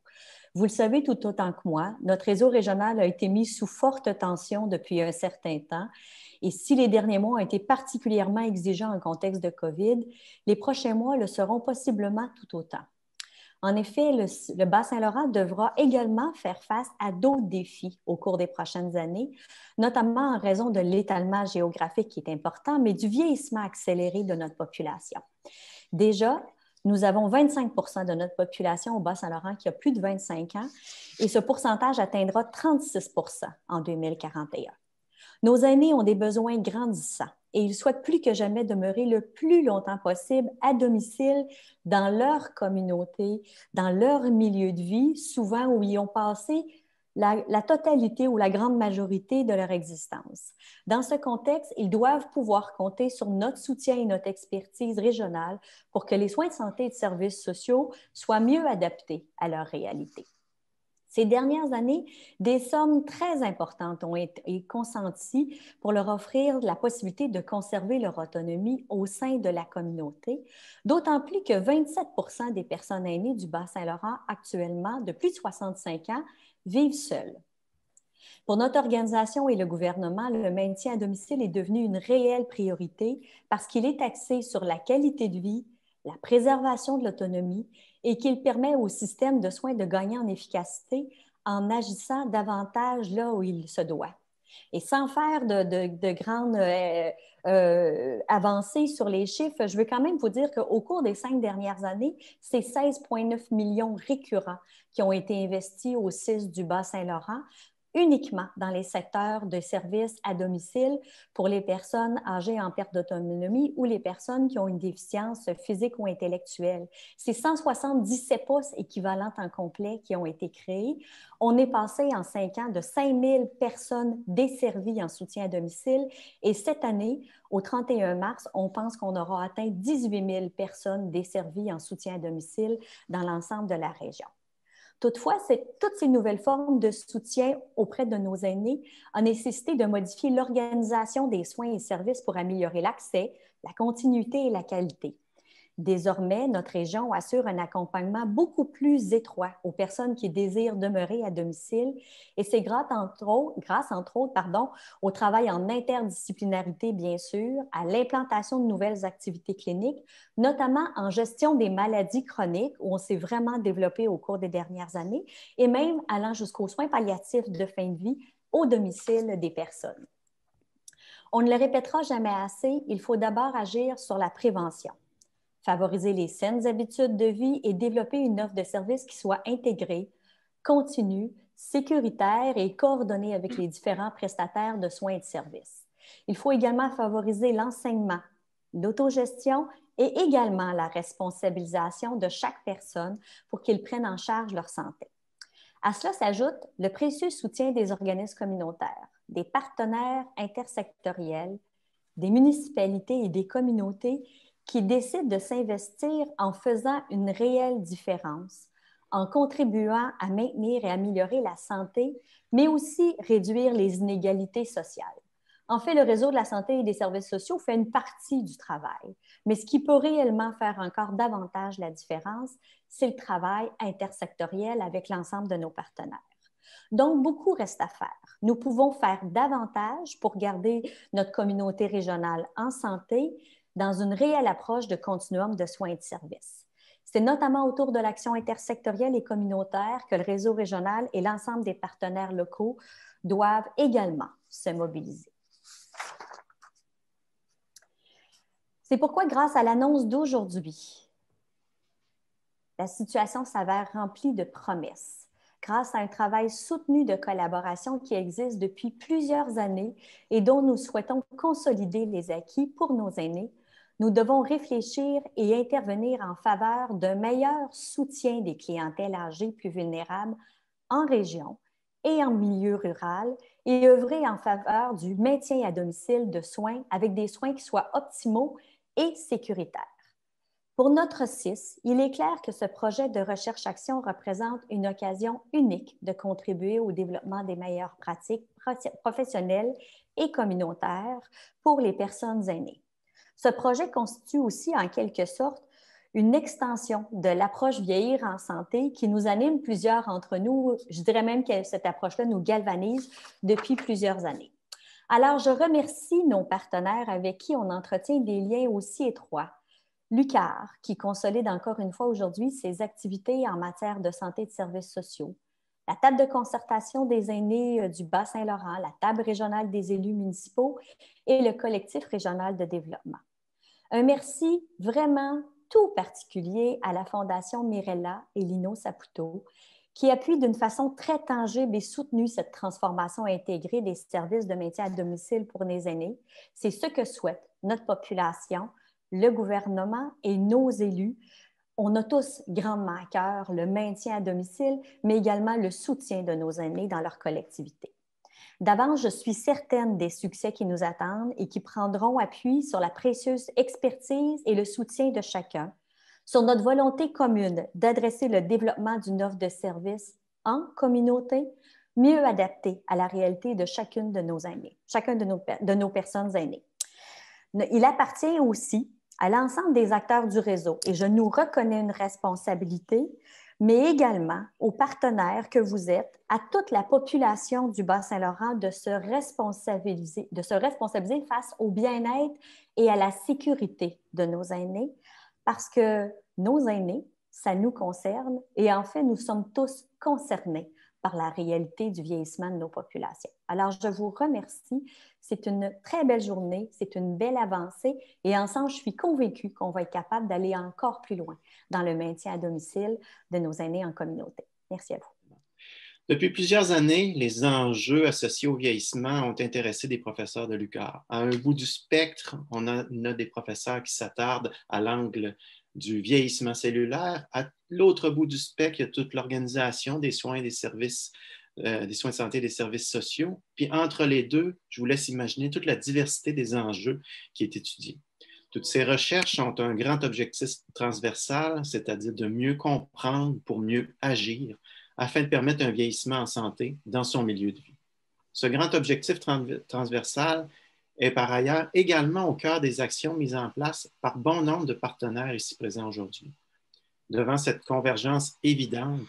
Vous le savez tout autant que moi, notre réseau régional a été mis sous forte tension depuis un certain temps. Et si les derniers mois ont été particulièrement exigeants en contexte de COVID, les prochains mois le seront possiblement tout autant. En effet, le, Bas-Saint-Laurent devra également faire face à d'autres défis au cours des prochaines années, notamment en raison de l'étalement géographique qui est important, mais du vieillissement accéléré de notre population. Déjà, nous avons 25% de notre population au Bas-Saint-Laurent qui a plus de 25 ans et ce pourcentage atteindra 36% en 2041. Nos aînés ont des besoins grandissants et ils souhaitent plus que jamais demeurer le plus longtemps possible à domicile dans leur communauté, dans leur milieu de vie, souvent où ils ont passé la, totalité ou la grande majorité de leur existence. Dans ce contexte, ils doivent pouvoir compter sur notre soutien et notre expertise régionale pour que les soins de santé et de services sociaux soient mieux adaptés à leur réalité. Ces dernières années, des sommes très importantes ont été consenties pour leur offrir la possibilité de conserver leur autonomie au sein de la communauté, d'autant plus que 27 des personnes aînées du Bas-Saint-Laurent actuellement de plus de 65 ans vivent seuls. Pour notre organisation et le gouvernement, le maintien à domicile est devenu une réelle priorité parce qu'il est axé sur la qualité de vie, la préservation de l'autonomie et qu'il permet au système de soins de gagner en efficacité en agissant davantage là où il se doit. Et sans faire de, grandes euh, euh, avancées sur les chiffres, je veux quand même vous dire qu'au cours des cinq dernières années, c'est 16,9 millions récurrents qui ont été investis au CIS du Bas-Saint-Laurent uniquement dans les secteurs de services à domicile pour les personnes âgées en perte d'autonomie ou les personnes qui ont une déficience physique ou intellectuelle. C'est 177 postes équivalents en complet qui ont été créés. On est passé en cinq ans de 5000 personnes desservies en soutien à domicile et cette année, au 31 mars, on pense qu'on aura atteint 18 000 personnes desservies en soutien à domicile dans l'ensemble de la région. Toutefois, toutes ces nouvelles formes de soutien auprès de nos aînés ont nécessité de modifier l'organisation des soins et services pour améliorer l'accès, la continuité et la qualité. Désormais, notre région assure un accompagnement beaucoup plus étroit aux personnes qui désirent demeurer à domicile et c'est grâce entre autres, grâce, entre autres pardon, au travail en interdisciplinarité, bien sûr, à l'implantation de nouvelles activités cliniques, notamment en gestion des maladies chroniques où on s'est vraiment développé au cours des dernières années et même allant jusqu'aux soins palliatifs de fin de vie au domicile des personnes. On ne le répétera jamais assez, il faut d'abord agir sur la prévention favoriser les saines habitudes de vie et développer une offre de services qui soit intégrée, continue, sécuritaire et coordonnée avec les différents prestataires de soins et de services. Il faut également favoriser l'enseignement, l'autogestion et également la responsabilisation de chaque personne pour qu'ils prennent en charge leur santé. À cela s'ajoute le précieux soutien des organismes communautaires, des partenaires intersectoriels, des municipalités et des communautés qui décident de s'investir en faisant une réelle différence, en contribuant à maintenir et améliorer la santé, mais aussi réduire les inégalités sociales. En fait, le réseau de la santé et des services sociaux fait une partie du travail, mais ce qui peut réellement faire encore davantage la différence, c'est le travail intersectoriel avec l'ensemble de nos partenaires. Donc, beaucoup reste à faire. Nous pouvons faire davantage pour garder notre communauté régionale en santé, dans une réelle approche de continuum de soins et de services. C'est notamment autour de l'action intersectorielle et communautaire que le réseau régional et l'ensemble des partenaires locaux doivent également se mobiliser. C'est pourquoi, grâce à l'annonce d'aujourd'hui, la situation s'avère remplie de promesses grâce à un travail soutenu de collaboration qui existe depuis plusieurs années et dont nous souhaitons consolider les acquis pour nos aînés nous devons réfléchir et intervenir en faveur d'un meilleur soutien des clientèles âgées plus vulnérables en région et en milieu rural et œuvrer en faveur du maintien à domicile de soins avec des soins qui soient optimaux et sécuritaires. Pour notre CIS, il est clair que ce projet de recherche-action représente une occasion unique de contribuer au développement des meilleures pratiques professionnelles et communautaires pour les personnes aînées. Ce projet constitue aussi en quelque sorte une extension de l'approche vieillir en santé qui nous anime plusieurs entre nous. Je dirais même que cette approche-là nous galvanise depuis plusieurs années. Alors, je remercie nos partenaires avec qui on entretient des liens aussi étroits. Lucar, qui consolide encore une fois aujourd'hui ses activités en matière de santé et de services sociaux. La table de concertation des aînés euh, du Bas-Saint-Laurent, la table régionale des élus municipaux et le collectif régional de développement. Un merci vraiment tout particulier à la Fondation Mirella et Lino Saputo, qui appuie d'une façon très tangible et soutenue cette transformation intégrée des services de maintien à domicile pour les aînés. C'est ce que souhaite notre population, le gouvernement et nos élus. On a tous grandement à cœur le maintien à domicile, mais également le soutien de nos aînés dans leur collectivité. D'avance, je suis certaine des succès qui nous attendent et qui prendront appui sur la précieuse expertise et le soutien de chacun, sur notre volonté commune d'adresser le développement d'une offre de service en communauté, mieux adaptée à la réalité de chacune de nos aînés, chacun de nos, de nos personnes aînées. Il appartient aussi à l'ensemble des acteurs du réseau et je nous reconnais une responsabilité mais également aux partenaires que vous êtes, à toute la population du Bas-Saint-Laurent de se responsabiliser, de se responsabiliser face au bien-être et à la sécurité de nos aînés, parce que nos aînés, ça nous concerne et en fait, nous sommes tous concernés par la réalité du vieillissement de nos populations. Alors, je vous remercie. C'est une très belle journée, c'est une belle avancée et ensemble, je suis convaincue qu'on va être capable d'aller encore plus loin dans le maintien à domicile de nos aînés en communauté. Merci à vous. Depuis plusieurs années, les enjeux associés au vieillissement ont intéressé des professeurs de l'UQAR. À un bout du spectre, on a, des professeurs qui s'attardent à l'angle du vieillissement cellulaire. À l'autre bout du spectre, il y a toute l'organisation des soins des services, euh, des soins de santé et des services sociaux. Puis entre les deux, je vous laisse imaginer toute la diversité des enjeux qui est étudiée. Toutes ces recherches ont un grand objectif transversal, c'est-à-dire de mieux comprendre pour mieux agir afin de permettre un vieillissement en santé dans son milieu de vie. Ce grand objectif transversal est par ailleurs également au cœur des actions mises en place par bon nombre de partenaires ici présents aujourd'hui. Devant cette convergence évidente,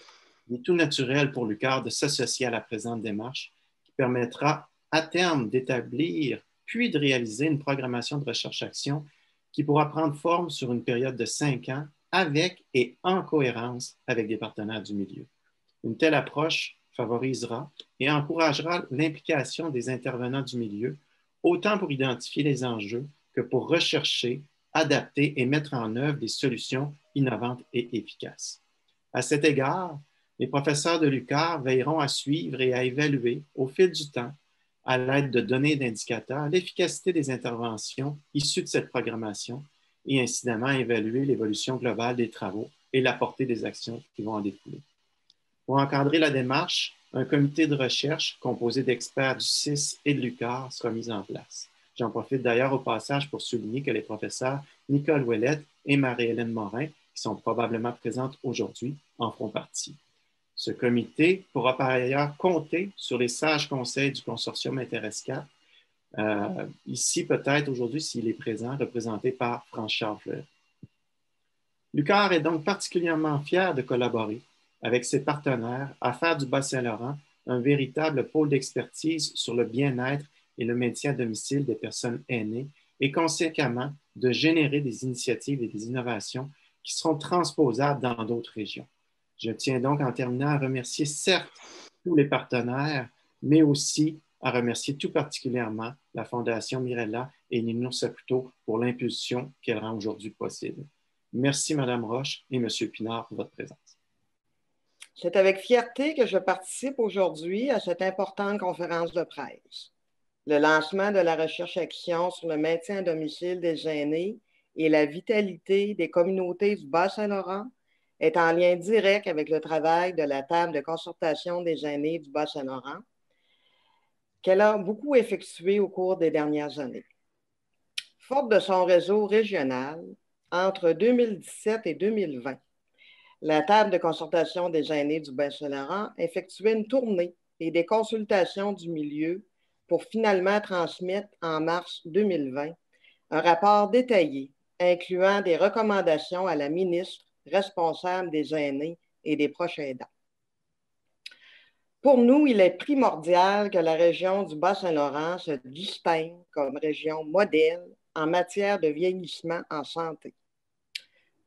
il est tout naturel pour l'UQAR de s'associer à la présente démarche qui permettra à terme d'établir puis de réaliser une programmation de recherche-action qui pourra prendre forme sur une période de cinq ans avec et en cohérence avec des partenaires du milieu. Une telle approche favorisera et encouragera l'implication des intervenants du milieu, autant pour identifier les enjeux que pour rechercher, adapter et mettre en œuvre des solutions innovantes et efficaces. À cet égard, les professeurs de l'UQAR veilleront à suivre et à évaluer au fil du temps, à l'aide de données d'indicateurs, l'efficacité des interventions issues de cette programmation et incidemment évaluer l'évolution globale des travaux et la portée des actions qui vont en découler. Pour encadrer la démarche, un comité de recherche composé d'experts du CIS et de l'UQAR sera mis en place. J'en profite d'ailleurs au passage pour souligner que les professeurs Nicole Ouellette et Marie-Hélène Morin, qui sont probablement présentes aujourd'hui, en feront partie. Ce comité pourra par ailleurs compter sur les sages conseils du consortium InterESCAP, euh, ici peut-être aujourd'hui s'il est présent, représenté par François Fleur. L'UQAR est donc particulièrement fier de collaborer avec ses partenaires à faire du Bas-Saint-Laurent un véritable pôle d'expertise sur le bien-être et le maintien à domicile des personnes aînées et conséquemment de générer des initiatives et des innovations qui seront transposables dans d'autres régions. Je tiens donc en terminant à remercier certes tous les partenaires, mais aussi à remercier tout particulièrement la Fondation Mirella et Nino Saputo pour l'impulsion qu'elle rend aujourd'hui possible. Merci, Madame Roche et Monsieur Pinard, pour votre présence. C'est avec fierté que je participe aujourd'hui à cette importante conférence de presse. Le lancement de la recherche-action sur le maintien à domicile des aînés et la vitalité des communautés du Bas-Saint-Laurent est en lien direct avec le travail de la table de consultation des aînés du Bas-Saint-Laurent, qu'elle a beaucoup effectué au cours des dernières années. Forte de son réseau régional, entre 2017 et 2020, la table de consultation des aînés du Bas-Saint-Laurent effectuait une tournée et des consultations du milieu pour finalement transmettre en mars 2020 un rapport détaillé incluant des recommandations à la ministre responsable des aînés et des proches aidants. Pour nous, il est primordial que la région du Bas-Saint-Laurent se distingue comme région modèle en matière de vieillissement en santé.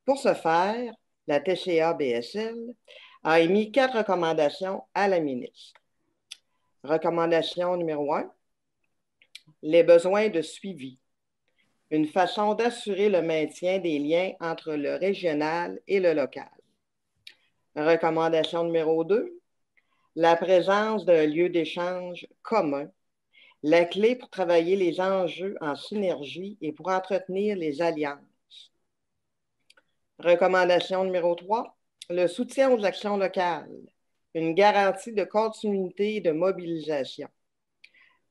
Pour ce faire, la TCA-BSL, a émis quatre recommandations à la ministre. Recommandation numéro un, les besoins de suivi, une façon d'assurer le maintien des liens entre le régional et le local. Recommandation numéro deux, la présence d'un lieu d'échange commun, la clé pour travailler les enjeux en synergie et pour entretenir les alliances. Recommandation numéro 3, le soutien aux actions locales, une garantie de continuité et de mobilisation.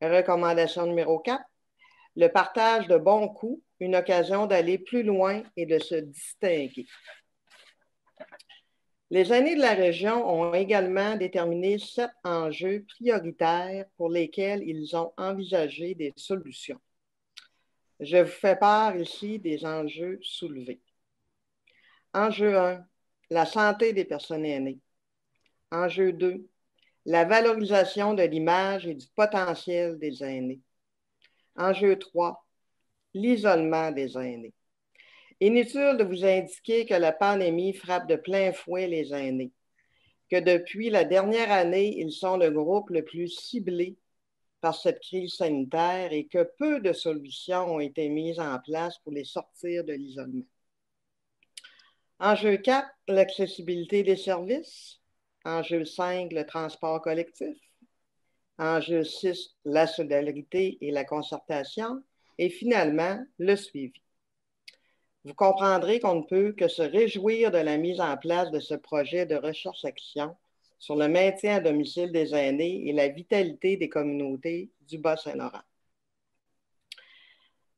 Recommandation numéro 4, le partage de bons coups, une occasion d'aller plus loin et de se distinguer. Les années de la région ont également déterminé sept enjeux prioritaires pour lesquels ils ont envisagé des solutions. Je vous fais part ici des enjeux soulevés. Enjeu 1, la santé des personnes aînées. Enjeu 2, la valorisation de l'image et du potentiel des aînés. Enjeu 3, l'isolement des aînés. Inutile de vous indiquer que la pandémie frappe de plein fouet les aînés, que depuis la dernière année, ils sont le groupe le plus ciblé par cette crise sanitaire et que peu de solutions ont été mises en place pour les sortir de l'isolement. Enjeu 4, l'accessibilité des services. Enjeu 5, le transport collectif. Enjeu 6, la solidarité et la concertation. Et finalement, le suivi. Vous comprendrez qu'on ne peut que se réjouir de la mise en place de ce projet de recherche-action sur le maintien à domicile des aînés et la vitalité des communautés du Bas-Saint-Laurent.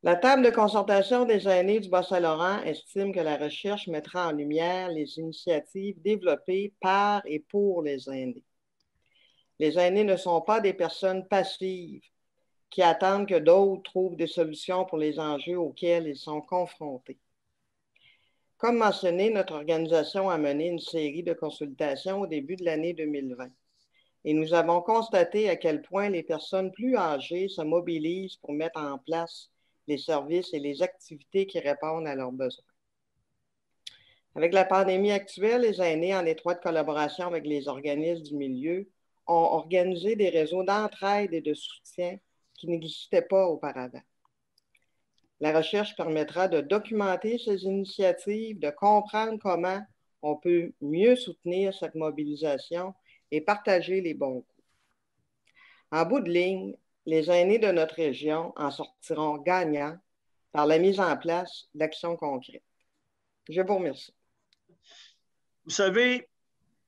La table de concertation des aînés du Bas-Saint-Laurent estime que la recherche mettra en lumière les initiatives développées par et pour les aînés. Les aînés ne sont pas des personnes passives qui attendent que d'autres trouvent des solutions pour les enjeux auxquels ils sont confrontés. Comme mentionné, notre organisation a mené une série de consultations au début de l'année 2020 et nous avons constaté à quel point les personnes plus âgées se mobilisent pour mettre en place les services et les activités qui répondent à leurs besoins. Avec la pandémie actuelle, les aînés, en étroite collaboration avec les organismes du milieu, ont organisé des réseaux d'entraide et de soutien qui n'existaient pas auparavant. La recherche permettra de documenter ces initiatives, de comprendre comment on peut mieux soutenir cette mobilisation et partager les bons coups. En bout de ligne, les aînés de notre région en sortiront gagnants par la mise en place d'actions concrètes. Je vous remercie. Vous savez,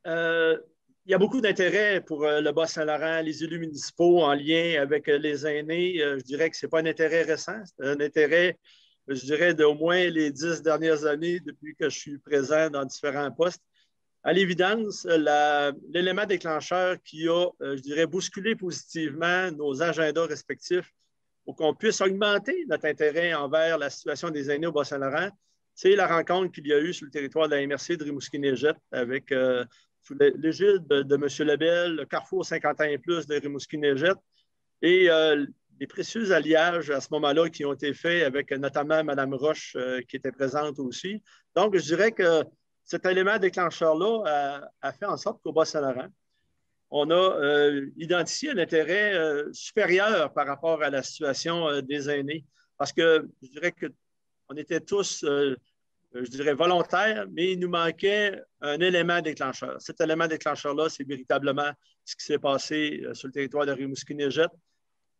euh, il y a beaucoup d'intérêt pour euh, le Bas-Saint-Laurent, les élus municipaux en lien avec euh, les aînés. Je dirais que ce n'est pas un intérêt récent, c'est un intérêt, je dirais, d'au moins les dix dernières années depuis que je suis présent dans différents postes. À l'évidence, l'élément déclencheur qui a, je dirais, bousculé positivement nos agendas respectifs pour qu'on puisse augmenter notre intérêt envers la situation des aînés au Bas-Saint-Laurent, c'est la rencontre qu'il y a eu sur le territoire de la MRC de Rimouski-Négette avec sous l'égide de, M. Lebel, le Carrefour 50 ans et plus de Rimouski-Négette et euh, les précieux alliages à ce moment-là qui ont été faits avec notamment Mme Roche euh, qui était présente aussi. Donc, je dirais que cet élément déclencheur-là a, fait en sorte qu'au Bas-Saint-Laurent, on a euh, identifié un intérêt supérieur par rapport à la situation des aînés. Parce que je dirais qu'on était tous euh, je dirais, volontaire, mais il nous manquait un élément déclencheur. Cet élément déclencheur-là, c'est véritablement ce qui s'est passé euh, sur le territoire de Rimouski-Négette.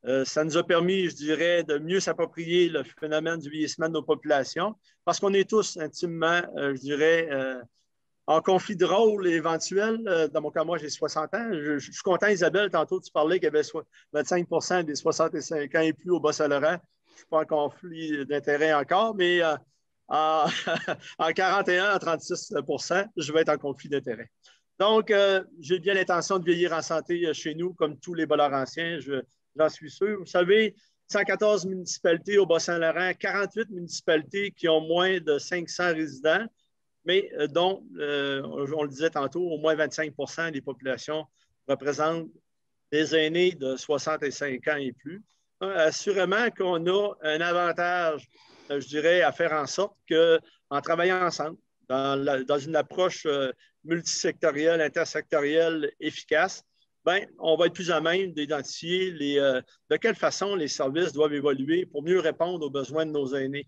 Euh, ça nous a permis, je dirais, de mieux s'approprier le phénomène du vieillissement de nos populations, parce qu'on est tous intimement, je dirais, en conflit de rôle éventuel. dans mon cas, moi, j'ai 60 ans. Je, suis content, Isabelle, tantôt, tu parlais qu'il y avait 25% des 65 ans et plus au Bas-Saint-Laurent. Je ne suis pas en conflit d'intérêt encore, mais en, 41 à 36% je vais être en conflit d'intérêt. Donc, euh, j'ai bien l'intention de vieillir en santé euh, chez nous, comme tous les voleurs anciens, j'en suis sûr. Vous savez, 114 municipalités au Bas-Saint-Laurent, 48 municipalités qui ont moins de 500 résidents, mais euh, dont, on le disait tantôt, au moins 25% des populations représentent des aînés de 65 ans et plus. Assurément qu'on a un avantage euh, je dirais, à faire en sorte qu'en travaillant ensemble, dans, une approche euh, multisectorielle, intersectorielle efficace, ben, on va être plus à même d'identifier euh, de quelle façon les services doivent évoluer pour mieux répondre aux besoins de nos aînés.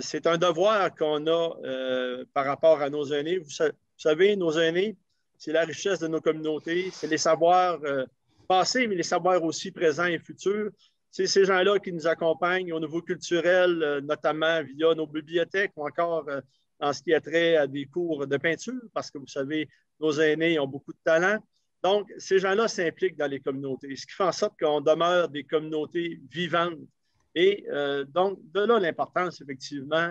c'est un devoir qu'on a par rapport à nos aînés. Vous, savez, nos aînés, c'est la richesse de nos communautés, c'est les savoirs passés, mais les savoirs aussi présents et futurs. C'est ces gens-là qui nous accompagnent au niveau culturel, euh, notamment via nos bibliothèques ou encore euh, en ce qui a trait à des cours de peinture, parce que vous savez, nos aînés ont beaucoup de talent. Donc, ces gens-là s'impliquent dans les communautés, ce qui fait en sorte qu'on demeure des communautés vivantes. Et euh, donc, de là l'importance, effectivement,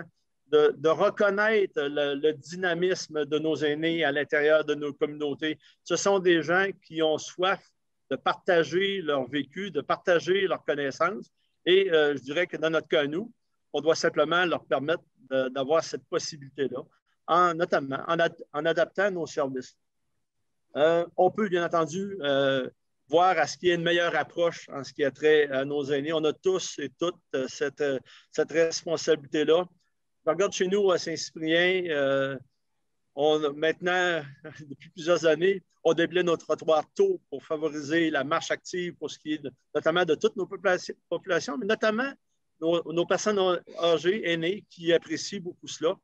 de, reconnaître le, dynamisme de nos aînés à l'intérieur de nos communautés. Ce sont des gens qui ont soif de partager leur vécu, de partager leurs connaissances. Et euh, je dirais que dans notre cas, nous, on doit simplement leur permettre d'avoir cette possibilité-là, en, notamment en, adaptant nos services. Euh, on peut, bien entendu, euh, voir à ce qu'il y ait une meilleure approche en ce qui a trait à nos aînés. On a tous et toutes cette, cette responsabilité-là. Je regarde chez nous à Saint-Cyprien, maintenant, depuis plusieurs années, on déblaye nos trottoirs tôt pour favoriser la marche active pour ce qui est notamment de toutes nos populations, mais notamment nos, personnes âgées, aînées, qui apprécient beaucoup cela.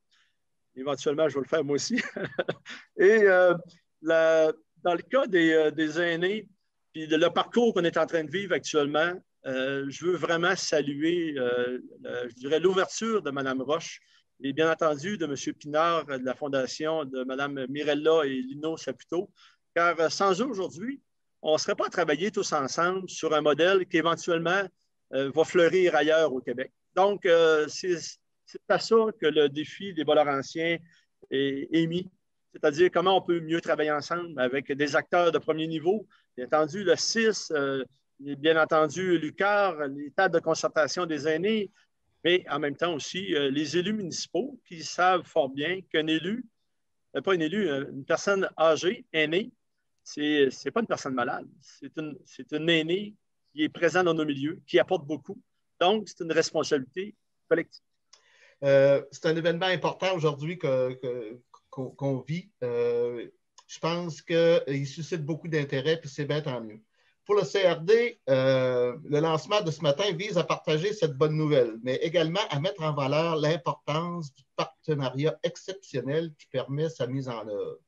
Éventuellement, je vais le faire moi aussi. Et euh, dans le cas des, des aînés, puis de le parcours qu'on est en train de vivre actuellement, je veux vraiment saluer, je dirais, l'ouverture de Mme Roche et bien entendu de M. Pinard de la Fondation, de Mme Mirella et Lino Saputo, car sans eux aujourd'hui, on ne serait pas à travailler tous ensemble sur un modèle qui éventuellement va fleurir ailleurs au Québec. Donc, c'est à ça que le défi des anciens est, mis, c'est-à-dire comment on peut mieux travailler ensemble avec des acteurs de premier niveau. Bien entendu, le CIS, euh, bien entendu, l'UCAR, les tables de concertation des aînés, mais en même temps aussi euh, les élus municipaux qui savent fort bien qu'un élu, euh, pas un élu, une personne âgée, aînée, ce n'est pas une personne malade, c'est une, une aînée qui est présente dans nos milieux, qui apporte beaucoup. Donc, c'est une responsabilité collective. Euh, c'est un événement important aujourd'hui qu'on vit. Euh, je pense qu'il suscite beaucoup d'intérêt, puis c'est bien tant mieux. Pour le CRD, euh, le lancement de ce matin vise à partager cette bonne nouvelle, mais également à mettre en valeur l'importance du partenariat exceptionnel qui permet sa mise en œuvre.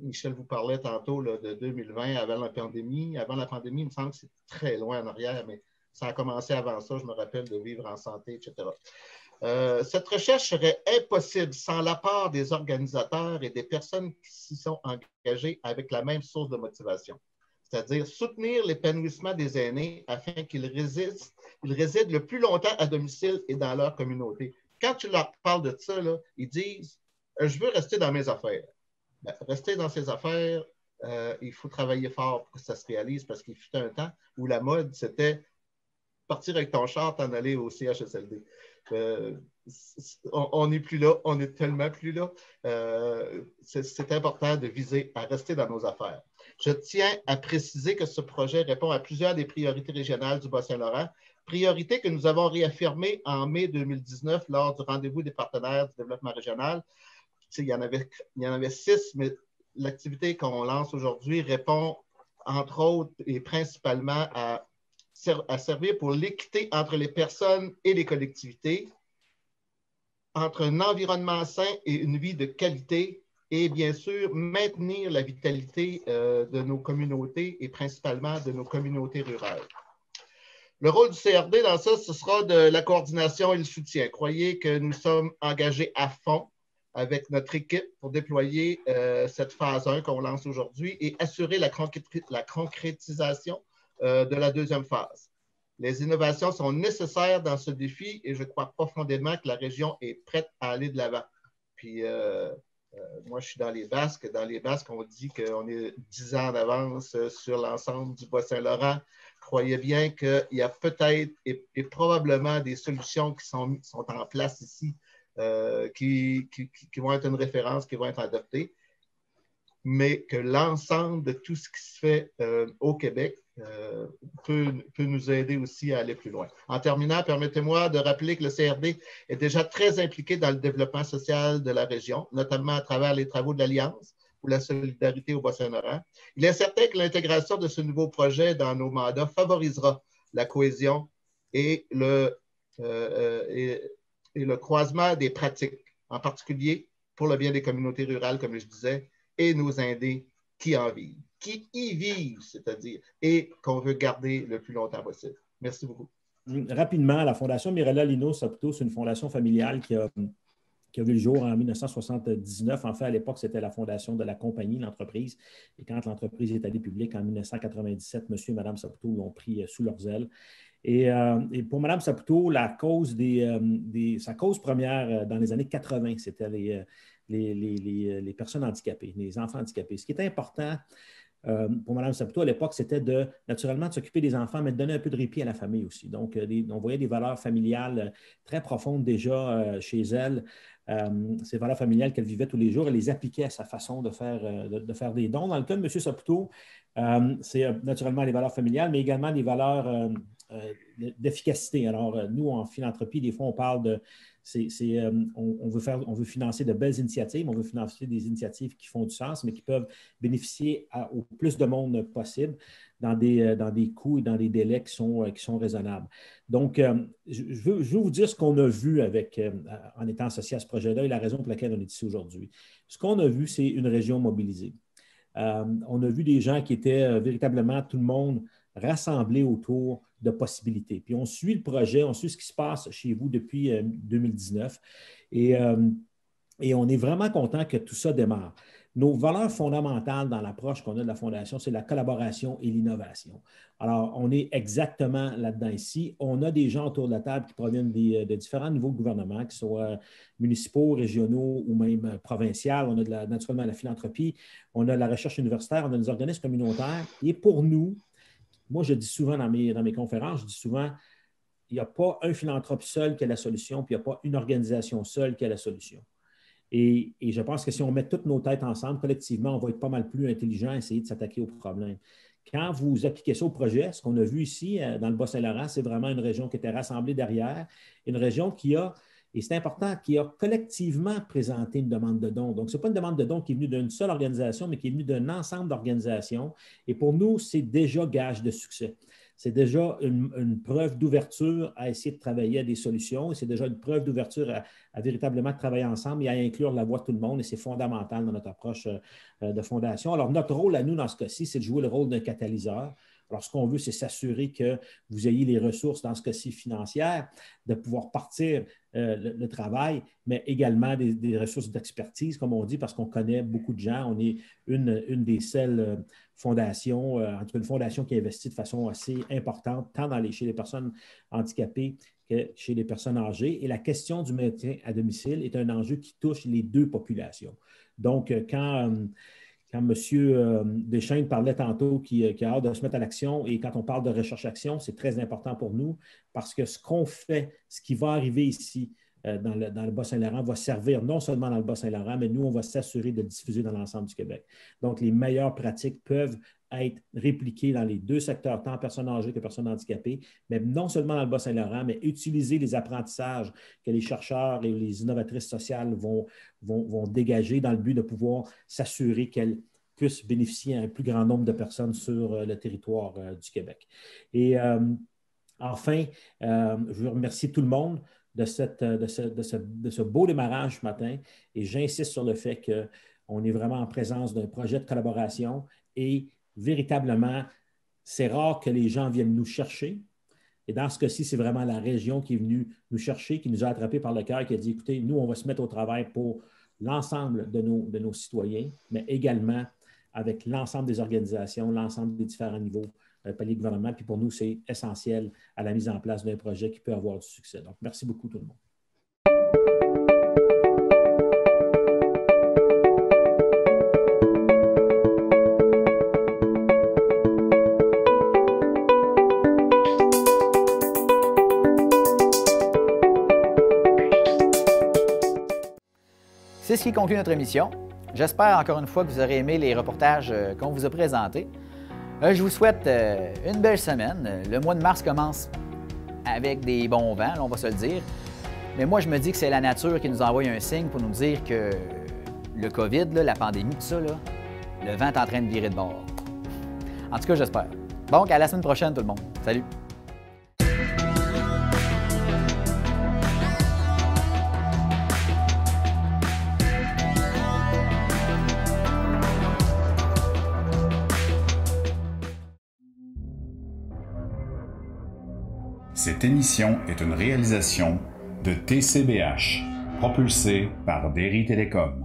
Michel vous parlait tantôt de 2020, avant la pandémie. Avant la pandémie, il me semble que c'est très loin en arrière, mais ça a commencé avant ça. Je me rappelle de vivre en santé, etc. Euh, cette recherche serait impossible sans l'apport des organisateurs et des personnes qui s'y sont engagées avec la même source de motivation, c'est-à-dire soutenir l'épanouissement des aînés afin qu'ils résident, le plus longtemps à domicile et dans leur communauté. Quand tu leur parles de ça, ils disent euh, Je veux rester dans mes affaires. Ben, rester dans ses affaires, euh, il faut travailler fort pour que ça se réalise parce qu'il fut un temps où la mode, c'était partir avec ton char, t'en aller au CHSLD. Euh, on n'est plus là, on est tellement plus là. Euh, c'est important de viser à rester dans nos affaires. Je tiens à préciser que ce projet répond à plusieurs des priorités régionales du Bas-Saint-Laurent, priorités que nous avons réaffirmées en mai 2019 lors du rendez-vous des partenaires du développement régional. Il y, en avait, il y en avait six, mais l'activité qu'on lance aujourd'hui répond entre autres et principalement à à servir pour l'équité entre les personnes et les collectivités, entre un environnement sain et une vie de qualité, et bien sûr maintenir la vitalité euh, de nos communautés et principalement de nos communautés rurales. Le rôle du CRD dans ça, ce sera de la coordination et le soutien. Croyez que nous sommes engagés à fond avec notre équipe pour déployer euh, cette phase 1 qu'on lance aujourd'hui et assurer la, concrétisation de la deuxième phase. Les innovations sont nécessaires dans ce défi et je crois profondément que la région est prête à aller de l'avant. Puis, euh, euh, moi, je suis dans les Basques. Dans les Basques, on dit qu'on est dix ans d'avance sur l'ensemble du Bois-Saint-Laurent. Croyez bien qu'il y a peut-être et, probablement des solutions qui sont, en place ici qui, vont être une référence, qui vont être adoptées, mais que l'ensemble de tout ce qui se fait au Québec euh, peut, nous aider aussi à aller plus loin. En terminant, permettez-moi de rappeler que le CRD est déjà très impliqué dans le développement social de la région, notamment à travers les travaux de l'Alliance ou la solidarité au Bas-Saint-Laurent. Il est certain que l'intégration de ce nouveau projet dans nos mandats favorisera la cohésion et le, euh, euh, et, et le croisement des pratiques, en particulier pour le bien des communautés rurales, comme je disais, et nos Indés qui en vivent qui y vivent, c'est-à-dire, et qu'on veut garder le plus longtemps possible. Merci beaucoup. Rapidement, la Fondation Mirella Lino Saputo, c'est une fondation familiale qui a, vu le jour en 1979. En fait, à l'époque, c'était la fondation de la compagnie, l'entreprise. Et quand l'entreprise est allée publique en 1997, monsieur et madame Saputo l'ont pris euh, sous leurs ailes. Euh, et, pour Mme Saputo, la cause euh, sa cause première dans les années 80, c'était les, les, les, personnes handicapées, les enfants handicapés. Ce qui est important, euh, pour Mme Saputo, à l'époque, c'était de, naturellement, s'occuper des enfants, mais de donner un peu de répit à la famille aussi. Donc, euh, on voyait des valeurs familiales euh, très profondes déjà chez elle. ces valeurs familiales qu'elle vivait tous les jours, elle les appliquait à sa façon de faire, de, faire des dons. Dans le cas de M. Saputo, c'est naturellement les valeurs familiales, mais également les valeurs d'efficacité. Alors, nous, en philanthropie, des fois, on parle de euh, on, veut financer de belles initiatives, on veut financer des initiatives qui font du sens, mais qui peuvent bénéficier au plus de monde possible dans des, euh, dans des coûts et dans des délais qui sont, euh, qui sont raisonnables. Donc, je, veux, vous dire ce qu'on a vu avec, en étant associé à ce projet-là et la raison pour laquelle on est ici aujourd'hui. Ce qu'on a vu, c'est une région mobilisée. on a vu des gens qui étaient véritablement tout le monde rassemblé autour de possibilités. Puis on suit le projet, on suit ce qui se passe chez vous depuis 2019 et, et on est vraiment content que tout ça démarre. Nos valeurs fondamentales dans l'approche qu'on a de la Fondation, c'est la collaboration et l'innovation. Alors, on est exactement là-dedans ici. On a des gens autour de la table qui proviennent des, de différents niveaux de gouvernement, qu'ils soient municipaux, régionaux ou même provinciaux. On a de la, naturellement la philanthropie, on a la recherche universitaire, on a des organismes communautaires. Et pour nous, moi, je dis souvent dans mes, conférences, je dis souvent, il n'y a pas un philanthrope seul qui a la solution, puis il n'y a pas une organisation seule qui a la solution. Et, je pense que si on met toutes nos têtes ensemble, collectivement, on va être pas mal plus intelligent à essayer de s'attaquer au problème. Quand vous appliquez ça au projet, ce qu'on a vu ici euh, dans le Bas-Saint-Laurent, c'est vraiment une région qui était rassemblée derrière, une région qui a, et c'est important, qui a collectivement présenté une demande de dons. Donc, ce n'est pas une demande de dons qui est venue d'une seule organisation, mais qui est venue d'un ensemble d'organisations. Et pour nous, c'est déjà gage de succès c'est déjà une, preuve d'ouverture à essayer de travailler à des solutions. C'est déjà une preuve d'ouverture à, véritablement travailler ensemble et à inclure la voix de tout le monde. Et c'est fondamental dans notre approche euh, de fondation. Alors, notre rôle à nous, dans ce cas-ci, c'est de jouer le rôle d'un catalyseur. Alors, ce qu'on veut, c'est s'assurer que vous ayez les ressources, dans ce cas-ci financières, de pouvoir partir euh, le, travail, mais également des, ressources d'expertise, comme on dit, parce qu'on connaît beaucoup de gens. On est une, une des seules euh, fondations, euh, entre une fondation qui investit de façon assez importante, tant chez les personnes handicapées que chez les personnes âgées. Et la question du maintien à domicile est un enjeu qui touche les deux populations. Donc, quand quand M. Deschaines parlait tantôt qu'il a hâte de se mettre à l'action, et quand on parle de recherche-action, c'est très important pour nous parce que ce qu'on fait, ce qui va arriver ici euh, dans le, dans le Bas-Saint-Laurent va servir non seulement dans le Bas-Saint-Laurent, mais nous, on va s'assurer de le diffuser dans l'ensemble du Québec. Donc, les meilleures pratiques peuvent être répliquées dans les deux secteurs, tant personnes âgées que personnes handicapées, mais non seulement dans le Bas-Saint-Laurent, mais utiliser les apprentissages que les chercheurs et les innovatrices sociales vont, vont, dégager dans le but de pouvoir s'assurer qu'elles puissent bénéficier à un plus grand nombre de personnes sur euh, le territoire euh, du Québec. Et enfin, je veux remercier tout le monde de, cette, de, ce, de, ce, de, ce, beau démarrage ce matin et j'insiste sur le fait qu'on est vraiment en présence d'un projet de collaboration et véritablement, c'est rare que les gens viennent nous chercher. Et dans ce cas-ci, c'est vraiment la région qui est venue nous chercher, qui nous a attrapés par le cœur, qui a dit, écoutez, nous, on va se mettre au travail pour l'ensemble de nos, citoyens, mais également avec l'ensemble des organisations, l'ensemble des différents niveaux euh, palier gouvernement. Puis pour nous, c'est essentiel à la mise en place d'un projet qui peut avoir du succès. Donc, merci beaucoup tout le monde. Qui conclut notre émission. J'espère encore une fois que vous aurez aimé les reportages euh, qu'on vous a présentés. Euh, je vous souhaite euh, une belle semaine. Le mois de mars commence avec des bons vents, on va se le dire. Mais moi, je me dis que c'est la nature qui nous envoie un signe pour nous dire que le COVID, la pandémie, tout ça, le vent est en train de virer de bord. En tout cas, j'espère. Donc, à la semaine prochaine, tout le monde. Salut! Cette émission est une réalisation de TCBH, propulsée par Derry Télécom.